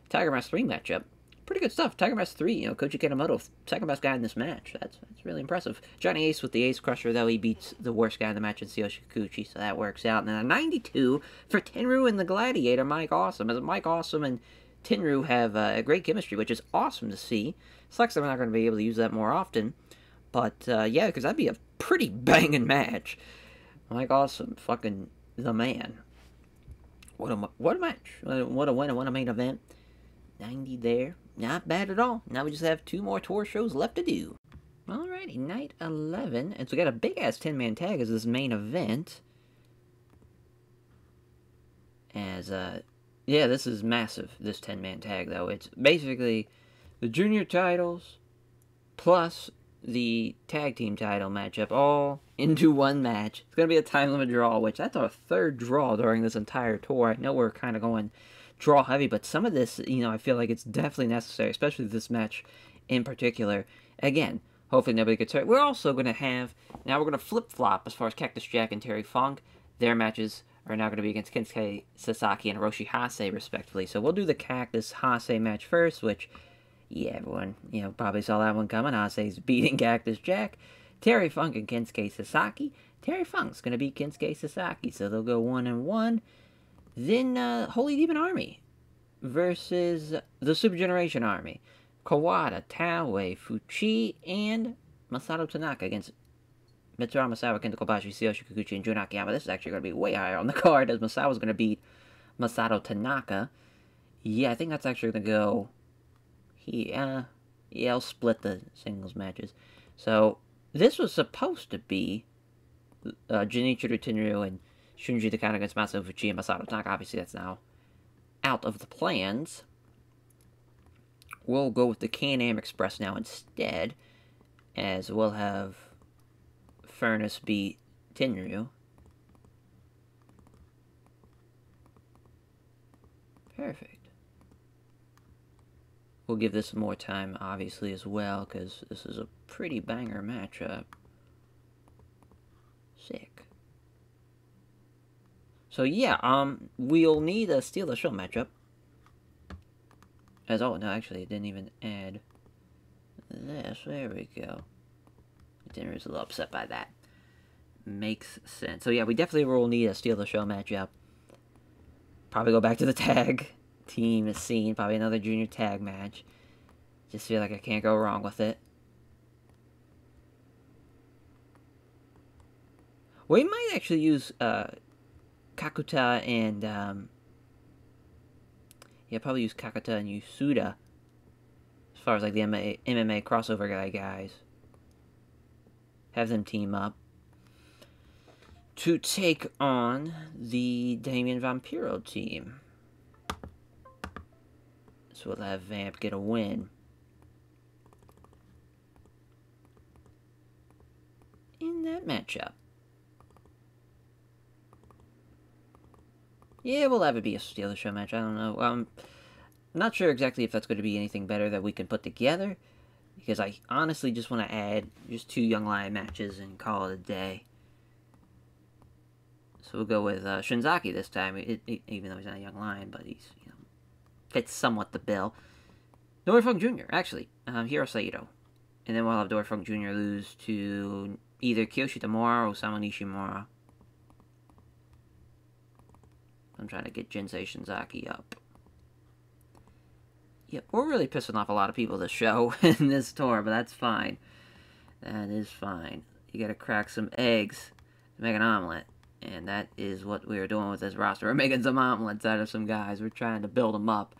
Tiger Mask 3 matchup. Pretty good stuff. Tiger Mask 3, you know, Koji Kanemoto, second best guy in this match. That's that's really impressive. Johnny Ace with the Ace Crusher, though, he beats the worst guy in the match in Tsuyoshi Kikuchi, so that works out. And then a 92 for Tenryu and the Gladiator, Mike Awesome. As Mike Awesome and Tenryu have uh, a great chemistry, which is awesome to see. Sucks we're not going to be able to use that more often. But, uh, yeah, because that'd be a pretty banging match. Mike Awesome, fucking the man. What a, what a match. What a win, what a main event. 90 there. Not bad at all. Now we just have two more tour shows left to do. Alrighty, night 11. And so we got a big-ass 10-man tag as this main event. As, uh, yeah, this is massive, this 10-man tag, though. It's basically the junior titles plus the tag team title matchup all into one match. It's going to be a time limit draw, which that's our third draw during this entire tour. I know we're kind of going draw heavy, but some of this, you know, I feel like it's definitely necessary, especially this match in particular. Again, hopefully nobody gets hurt. We're also going to have, now we're going to flip-flop as far as Cactus Jack and Terry Funk. Their matches are now going to be against Kensuke Sasaki and Hiroshi Hase, respectively. So we'll do the Cactus Hase match first, which, yeah, everyone, you know, probably saw that one coming. Hase's beating Cactus Jack. Terry Funk and Kensuke Sasaki. Terry Funk's going to beat Kensuke Sasaki, so they'll go one and one. Then uh, Holy Demon Army versus the Super Generation Army. Kawada, Taue, Fuchi, and Masato Tanaka against Mitsuharu Misawa, Kenta Kobashi, Tsuyoshi Kikuchi, and Jun Akiyama. This is actually going to be way higher on the card as Misawa's going to beat Masato Tanaka. Yeah, I think that's actually going to go... He, uh, yeah, I'll split the singles matches. So, this was supposed to be uh, Genichiro Tenryu and Shunji Takano against Masato Fuchi and Masato Tanaka. Obviously, that's now out of the plans. We'll go with the Can-Am Express now instead, as we'll have Furnas beat Tenryu. Perfect. We'll give this more time, obviously, as well, because this is a pretty banger matchup. Sick. So yeah, um, we'll need a Steal the Show matchup. As oh no, actually, it didn't even add this. There we go. Dinner is a little upset by that. Makes sense. So yeah, we definitely will need a Steal the Show matchup. Probably go back to the tag team scene. Probably another junior tag match. Just feel like I can't go wrong with it. We might actually use uh, Kakuta and um, yeah, probably use Kakuta and Yasuda as far as like the MMA, MMA crossover guy guys. Have them team up to take on the Damian Vampiro team. So we'll have Vamp get a win. In that matchup. Yeah, we'll have it be a Steal the Show match. I don't know. Um, I'm not sure exactly if that's going to be anything better that we can put together. Because I honestly just want to add just two Young Lion matches and call it a day. So we'll go with uh, Shinzaki this time, it, it, even though he's not a Young Lion, but he's, you know, fits somewhat the bill. Dory Jr., actually, um, Hiro Saito. And then we'll have Dory Jr. lose to either Kiyoshi Tamura or Osamu Nishimura. I'm trying to get Jinsei Shinzaki up. Yep, we're really pissing off a lot of people this show in this tour, but that's fine. That is fine. You gotta crack some eggs to make an omelet. And that is what we are doing with this roster. We're making some omelets out of some guys. We're trying to build them up.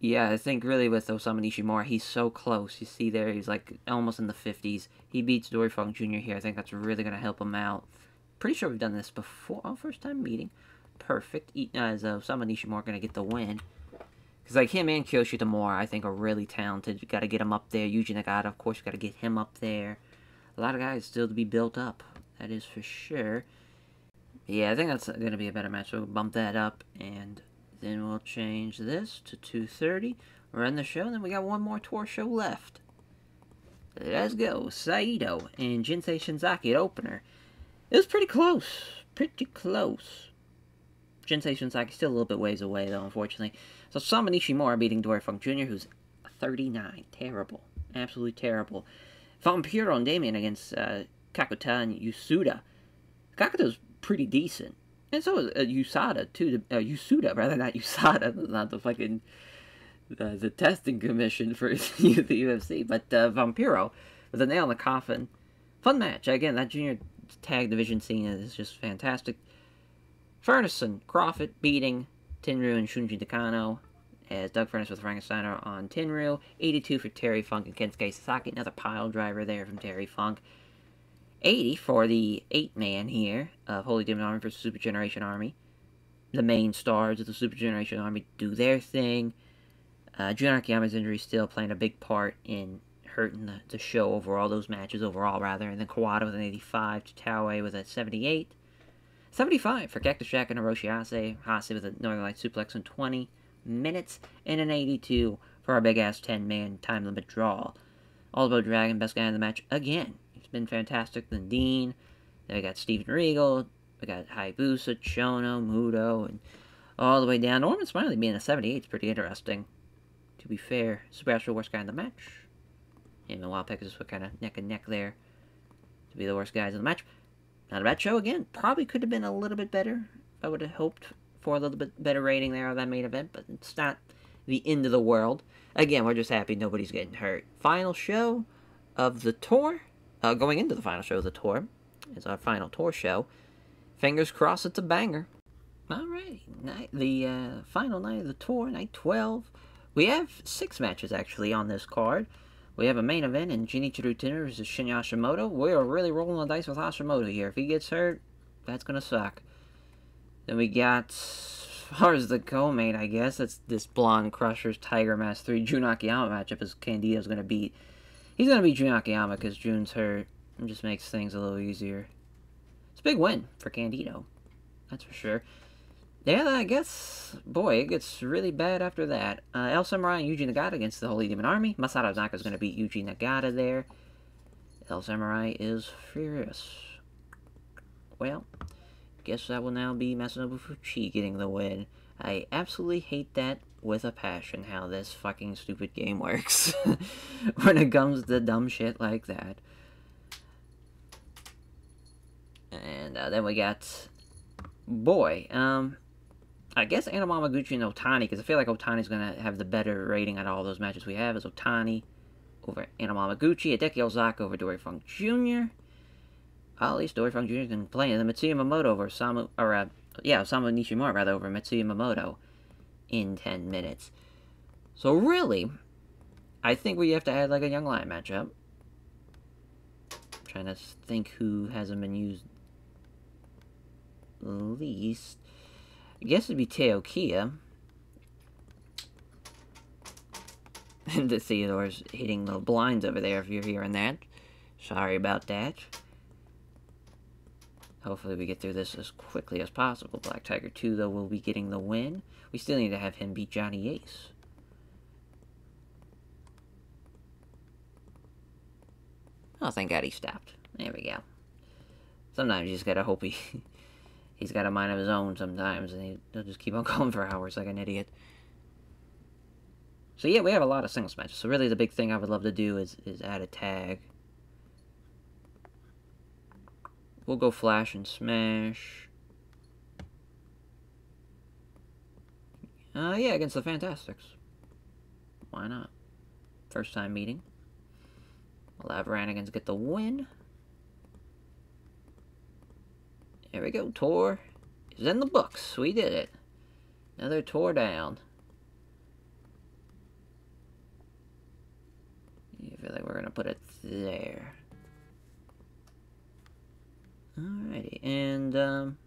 Yeah, I think really with Osamu Nishimura, he's so close. You see there, he's like almost in the 50s. He beats Dory Funk Jr. here. I think that's really going to help him out. Pretty sure we've done this before. Oh, first time meeting. Perfect. As uh, Osamu Nishimura going to get the win. Because like him and Kiyoshi Tamura, I think are really talented. You got to get him up there. Yuji Nagata, of course, you got to get him up there. A lot of guys still to be built up. That is for sure. Yeah, I think that's going to be a better match. So we'll bump that up, and then we'll change this to 2.30. We're in the show, and then we got one more tour show left. Let's go. Saito and Jinsei Shinzaki at opener. It was pretty close. Pretty close. Jinsei Shinzaki still a little bit ways away, though, unfortunately. So Sama Nishimura beating Dory Funk Jr., who's 39. Terrible. Absolutely terrible. Vampiro and Damien against uh, Kakuta and Yusuda. Kakuta's pretty decent. And so is uh, Usada, too. Uh, Usuda, rather, not Usada. Not the fucking... Uh, the testing commission for the UFC. But uh, Vampiro, with a nail in the coffin. Fun match. Again, that junior tag division scene is just fantastic. Furnas and Kroffat beating Tenryu and Shunji Takano as Doug Furnas with Frankensteiner on Tenryu. 82 for Terry Funk and Kensuke Sasaki. Another pile driver there from Terry Funk. 80 for the 8-man here of Holy Demon Army versus Super Generation Army. The main stars of the Super Generation Army do their thing. Uh, Jun Akiyama's injury still playing a big part in hurting the, the show overall, those matches overall, rather. And then Kawada with an 85, Taue with a 78. 75 for Cactus Jack and Hiroshi Hase. Hase with a Northern Light Suplex in 20 minutes. And an 82 for our big-ass 10-man time limit draw. Ultimo Dragon, best guy in the match again. He's been fantastic. Then Dean. Then we got Steven Regal. We got Hayabusa, Chono, Muto, and all the way down. Norman Smiley being a 78 is pretty interesting. To be fair, Super Astro worst guy in the match. And the Wild Pegasus were kind of neck and neck there to be the worst guys in the match. Not a bad show again. Probably could have been a little bit better. I would have hoped for a little bit better rating there of that main event, but it's not the end of the world. Again, we're just happy nobody's getting hurt. Final show of the tour. Uh, going into the final show of the tour is our final tour show. Fingers crossed it's a banger. Alrighty, night, the uh, final night of the tour, night 12. We have six matches actually on this card. We have a main event in Genichiro Tenryu versus Shinya Hashimoto. We are really rolling the dice with Hashimoto here. If he gets hurt, that's gonna suck. Then we got, as far as the co-main, I guess, that's this Blonde Crushers Tiger Mask 3 Jun Akiyama matchup as Candido's gonna beat. He's gonna beat Jun Akiyama because Jun's hurt. It just makes things a little easier. It's a big win for Candido. That's for sure. Yeah, I guess, boy, it gets really bad after that. Uh, El Samurai and Yuji Nagata against the Holy Demon Army. Masato Tanaka is going to beat Yuji Nagata there. El Samurai is furious. Well, guess that will now be Masanobu Fuchi getting the win. I absolutely hate that with a passion, how this fucking stupid game works. when it comes to dumb shit like that. And uh, then we got... Boy, um... I guess Anamamaguchi and Otani, because I feel like Otani's going to have the better rating out of all those matches we have, is Otani over Anamamaguchi, Hideki Hosaka over Dory Funk Jr. at least Dory Funk Jr. can play, playing the Mitsuya Momoto over Samu, or, uh, yeah, Samu Nishimura, rather, over Mitsuya Momoto in 10 minutes. So really, I think we have to add, like, a Young Lion matchup. I'm trying to think who hasn't been used least. I guess it'd be Teo Kia. And the Theodore's hitting the blinds over there if you're hearing that. Sorry about that. Hopefully we get through this as quickly as possible. Black Tiger 2, though, will be getting the win. We still need to have him beat Johnny Ace. Oh, thank God he stopped. There we go. Sometimes you just gotta hope he he's got a mind of his own sometimes, and he'll just keep on going for hours like an idiot. So yeah, we have a lot of singles matches. So really the big thing I would love to do is, is add a tag. We'll go Flash and Smash. Uh, yeah, against the Fantastics. Why not? First time meeting. We'll have Rheingans get the win. There we go, tour is in the books. We did it. Another tour down. I feel like we're gonna put it there. Alrighty, and, um...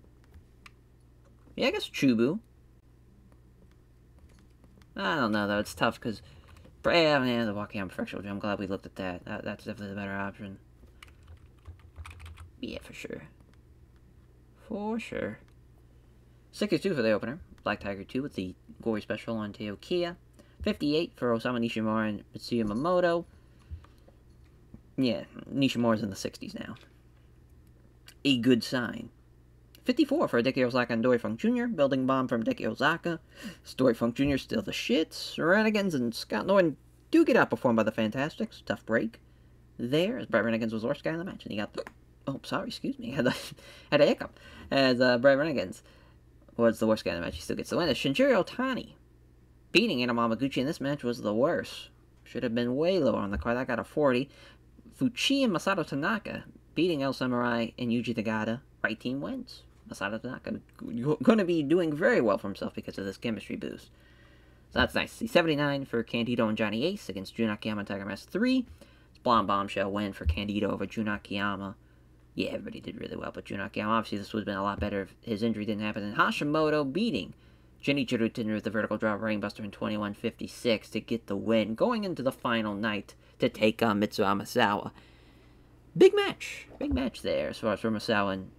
Yeah, I guess Chubu. I don't know, though. It's tough, because... Yeah, yeah, the Walking Perfectional I'm glad we looked at that. that. That's definitely the better option. Yeah, for sure. For sure. 62 for the opener. Black Tiger 2 with the Gory Special on Teo Kia. 58 for Osamu Nishimura and Mitsuya Momoto. Yeah, Nishimura's in the 60s now. A good sign. 54 for Hideki Hosaka and Dory Funk Jr., Building Bomb from Hideki Hosaka. Dory Funk Jr. still the shits. Rheingans and Scott Norton do get outperformed by the Fantastics. Tough break there, as Brad Rheingans was the worst guy in the match. And he got the. Oh, sorry, excuse me. Had a, had a hiccup. As uh, Brad Rheingans was the worst guy in the match. He still gets the win. Shinjiro Otani beating Anamamaguchi in this match was the worst. Should have been way lower on the card. That got a 40. Fuchi and Masato Tanaka beating El Samurai and Yuji Nagata. Right team wins. Masato Tanaka going to be doing very well for himself because of this chemistry boost. So that's nice. See 79 for Candido and Johnny Ace against Jun Akiyama and Tiger Mask 3. It's Blonde Bombshell win for Candido over Jun Akiyama. Yeah, everybody did really well, but Jun Akiyama, obviously this would have been a lot better if his injury didn't happen. And Hashimoto beating Genichiro Tinder with the vertical drop Brainbuster in 21.56 to get the win, going into the final night to take on Mitsuharu Misawa. Big match. Big match there as far as for Misawa and,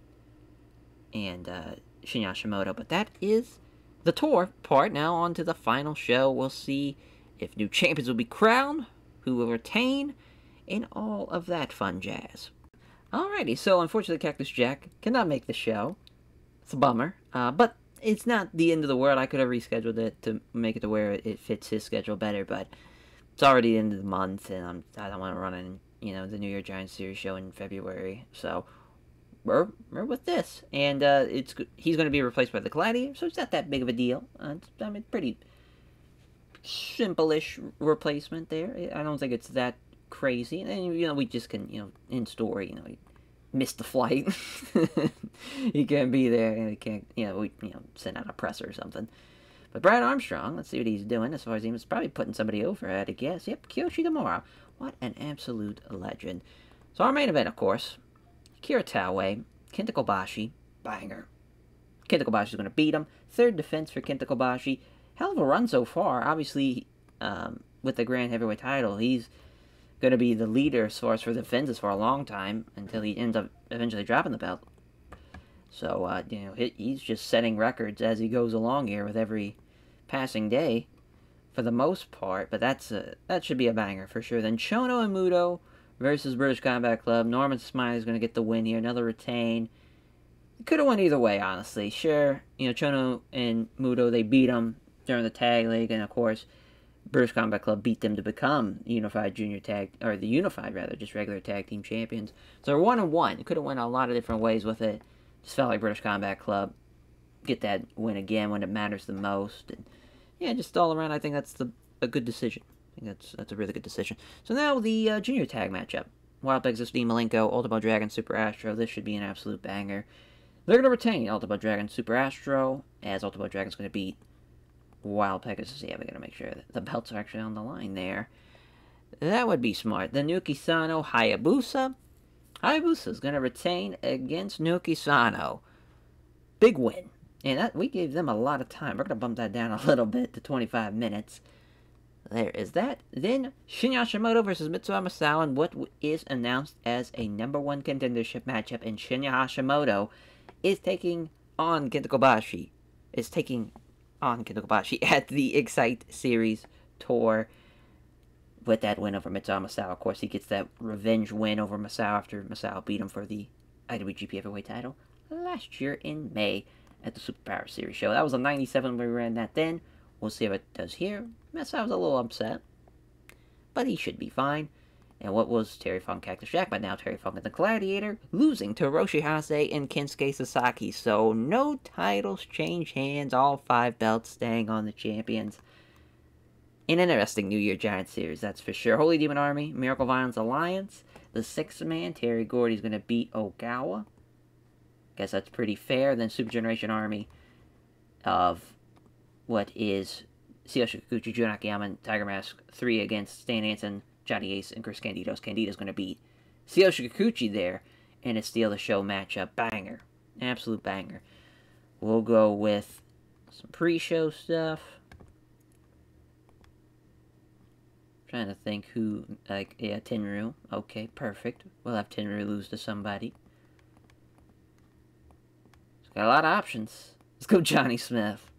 and uh, Shinya Hashimoto. But that is the tour part. Now on to the final show. We'll see if new champions will be crowned, who will retain, and all of that fun jazz. Alrighty, so unfortunately Cactus Jack cannot make the show. It's a bummer. Uh, but it's not the end of the world. I could have rescheduled it to make it to where it fits his schedule better, but it's already the end of the month, and I'm, I don't want to run in, you know, the New Year Giants series show in February. So we're, we're with this, and uh, it's he's going to be replaced by the Gladiator, so it's not that big of a deal. Uh, I mean, pretty simple-ish replacement there. I don't think it's that crazy, and you know, we just can, you know, in story, you know missed the flight. he can't be there. He can't, you know, we, you know, send out a press or something. But Brad Armstrong, let's see what he's doing as far as he was probably putting somebody over, I had guess. Yep, Kiyoshi Tamura. What an absolute legend. So our main event, of course, Kira Taue, Kenta Kobashi, banger. Kenta Kobashi is going to beat him. Third defense for Kenta Kobashi. Hell of a run so far. Obviously, um, with the Grand Heavyweight title, he's going to be the leader as for the defenses for a long time until he ends up eventually dropping the belt. So, uh, you know, he's just setting records as he goes along here with every passing day for the most part, but that's a, that should be a banger for sure. Then Chono and Muto versus British Combat Club. Norman Smiley is going to get the win here, another retain. Could have went either way, honestly. Sure, you know, Chono and Muto, they beat him during the tag league, and of course, British Combat Club beat them to become unified junior tag, or the unified rather, just regular tag team champions. So they're one and one. It could have went a lot of different ways with it. Just felt like British Combat Club get that win again when it matters the most. And yeah, just all around, I think that's the a good decision. I think that's that's a really good decision. So now the uh, junior tag matchup: Wild Dean Malenko, Ultimo Dragon, Super Astro. This should be an absolute banger. They're going to retain Ultimo Dragon, Super Astro, as Ultimo Dragon's going to beat Wild Pegasus. Yeah, we gotta make sure that the belts are actually on the line there. That would be smart. The Naoki Sano Hayabusa. Hayabusa is gonna retain against Naoki Sano. Big win. And that, we gave them a lot of time. We're gonna bump that down a little bit to 25 minutes. There is that. Then Shinya Hashimoto versus Mitsuharu Misawa in what is announced as a number one contendership matchup. And Shinya Hashimoto is taking on Kenta Kobashi. Is taking on Kenta Kobashi at the Excite Series tour with that win over Mitsuharu Misawa. Of course, he gets that revenge win over Misawa after Misawa beat him for the IWGP Heavyweight title last year in May at the Superpower Series show. That was a 97 when we ran that then. We'll see how it does here. Misawa was a little upset, but he should be fine. And what was Terry Funk Cactus Jack, but now Terry Funk and the Gladiator, losing to Hiroshi Hase and Kensuke Sasaki. So no titles change hands, all five belts staying on the champions. An interesting New Year Giant series, that's for sure. Holy Demon Army, Miracle Violence Alliance, the sixth man, Terry Gordy's going to beat Ogawa. Guess that's pretty fair. Then Super Generation Army of what is Tsuyoshi Kikuchi, Jun Akiyama, and Tiger Mask 3 against Stan Hansen, Johnny Ace and Chris Candidos. Candido's going to beat Tsuyoshi Kikuchi there in a Steal the Show matchup. Banger. Absolute banger. We'll go with some pre-show stuff. Trying to think who, like, yeah, Tenryu. Okay, perfect. We'll have Tenryu lose to somebody. It's got a lot of options. Let's go Johnny Smith.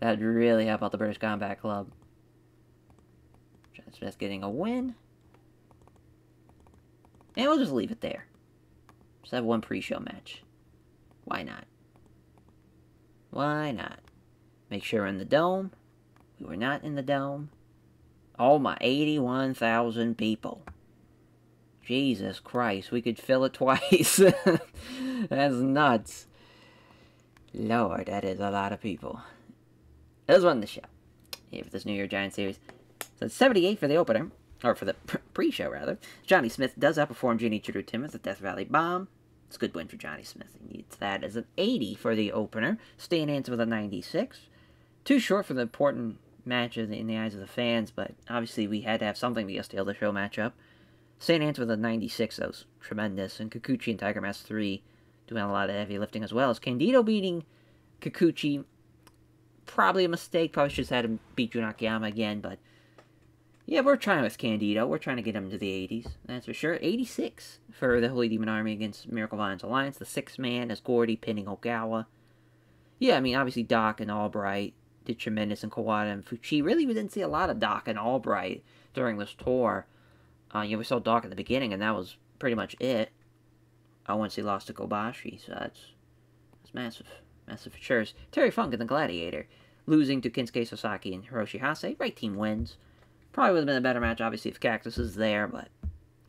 That'd really help out the British Combat Club. Smith getting a win. And we'll just leave it there. Just have one pre-show match. Why not? Why not? Make sure we're in the dome. We were not in the dome. Oh my 81,000 people. Jesus Christ, we could fill it twice. That's nuts. Lord, that is a lot of people. That was one the show. Here for this New Year Giant series. So it's 78 for the opener, or for the pre-show rather. Johnny Smith does outperform Junichiro Timmons at Death Valley Bomb. It's a good win for Johnny Smith. He needs that as an 80 for the opener. Stan Hansen with a 96. Too short for the important match in the, eyes of the fans, but obviously we had to have something to steal the show matchup. St. Anne's with a 96, that was tremendous. And Kikuchi and Tiger Mask 3 doing a lot of heavy lifting as well. As Candido beating Kikuchi, probably a mistake. Probably should have had him beat Jun Akiyama again, but yeah, we're trying with Candido. We're trying to get him to the 80s, that's for sure. 86 for the Holy Demon Army against Miracle Violence Alliance. The sixth man is Gordy pinning Ogawa. Yeah, I mean, obviously Doc and Albright did tremendous, and Kawada and Fuchi. Really, we didn't see a lot of Doc and Albright during this tour. Uh, you know, we saw Doc at the beginning, and that was pretty much it. Uh, once he lost to Kobashi, so that's, that's massive. Massive for sure. Terry Funk and the Gladiator, losing to Kensuke Sasaki and Hiroshi Hase. Right team wins. Probably would have been a better match, obviously, if Cactus is there, but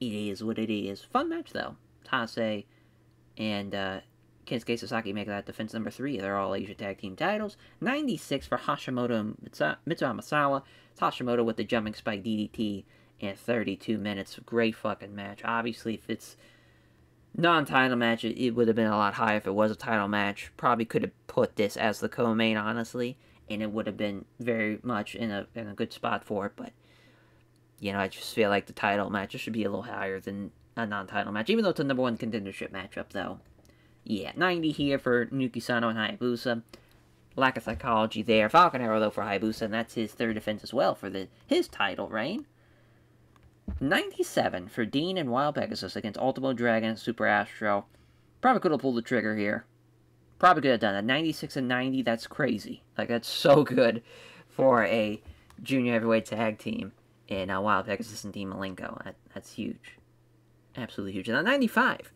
it is what it is. Fun match, though. Hase and uh, Kensuke Sasaki make that defense number three. They're all Asia Tag Team titles. 96 for Hashimoto and Mitsuharu Misawa. It's Hashimoto with the jumping spike DDT in 32 minutes. Great fucking match. Obviously, if it's non-title match, it, it would have been a lot higher if it was a title match. Probably could have put this as the co-main, honestly, and it would have been very much in a in a good spot for it. But you know, I just feel like the title match should be a little higher than a non-title match, even though it's a number one contendership matchup, though. Yeah, 90 here for Naoki Sano and Hayabusa. Lack of psychology there. Falcon Arrow, though, for Hayabusa, and that's his third defense as well for the his title reign. 97 for Dean and Wild Pegasus against Ultimo Dragon and Super Astro. Probably could have pulled the trigger here. Probably could have done that. 96 and 90, that's crazy. Like, that's so good for a junior heavyweight tag team in uh, Wild Pegasus and Dean Malenko. That, that's huge. Absolutely huge. And 95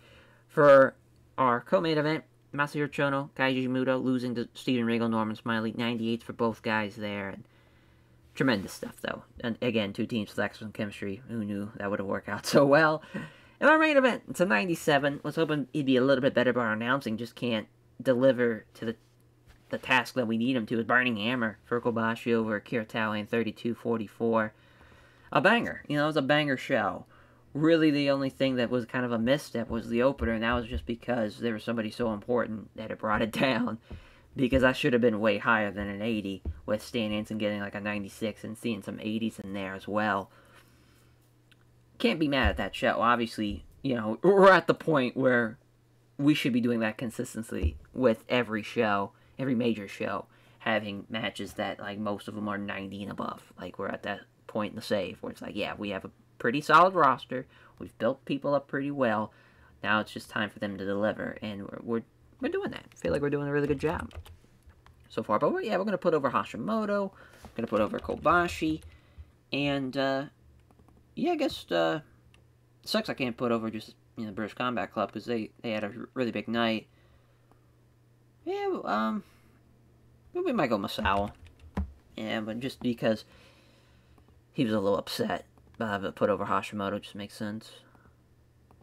for our co-main event. Masahiro Chono, Keiji Muto losing to Steven Regal, Norman Smiley. 98 for both guys there. And Tremendous stuff, though. And again, two teams with excellent chemistry. Who knew that would have worked out so well? And our main event, it's a 97. Was hoping he'd be a little bit better, but our announcing just can't deliver to the the task that we need him to. Is Burning Hammer for Kobashi over Akira Taue in 32-44. A banger. You know, it was a banger show. Really, the only thing that was kind of a misstep was the opener, and that was just because there was somebody so important that it brought it down because I should have been way higher than an 80 with Stan Hansen getting like a 96 and seeing some 80s in there as well. Can't be mad at that show. Obviously, you know, we're at the point where we should be doing that consistently with every show, every major show, having matches that like most of them are 90 and above. Like we're at that point in the save where it's like, yeah, we have a pretty solid roster. We've built people up pretty well. Now it's just time for them to deliver, and we're, we're we're doing that. I feel like we're doing a really good job so far. But we're, yeah, we're going to put over Hashimoto. going to put over Kobashi. And, uh, yeah, I guess, uh, sucks I can't put over just, you know, British Combat Club because they, they had a really big night. Yeah, um, we might go Misawa. Yeah, but just because he was a little upset, but put over Hashimoto just makes sense.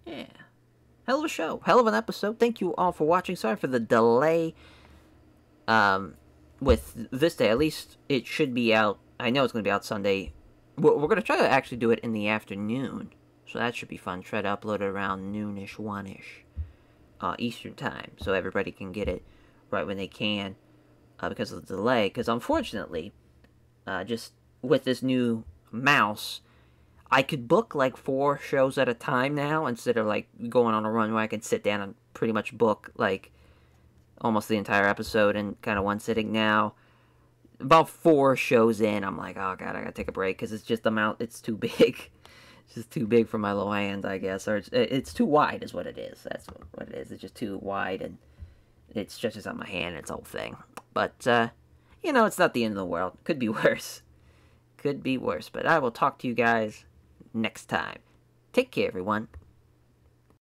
Yeah. Hell of a show. Hell of an episode. Thank you all for watching. Sorry for the delay. Um, with this day, at least it should be out. I know it's going to be out Sunday. We're, we're going to try to actually do it in the afternoon. So that should be fun. Try to upload it around noonish, one-ish. Uh, Eastern time. So everybody can get it right when they can. Uh, because of the delay. Because unfortunately, uh, just with this new mouse, I could book like four shows at a time now instead of like going on a run where I can sit down and pretty much book like almost the entire episode in kind of one sitting now. About four shows in, I'm like, oh god, I gotta take a break because it's just the amount. It's too big. It's just too big for my little hand, I guess, or it's it's too wide, is what it is. That's what it is. It's just too wide and it stretches out my hand. It's whole thing. But uh, you know, it's not the end of the world. Could be worse. Could be worse. But I will talk to you guys next time. Take care, everyone.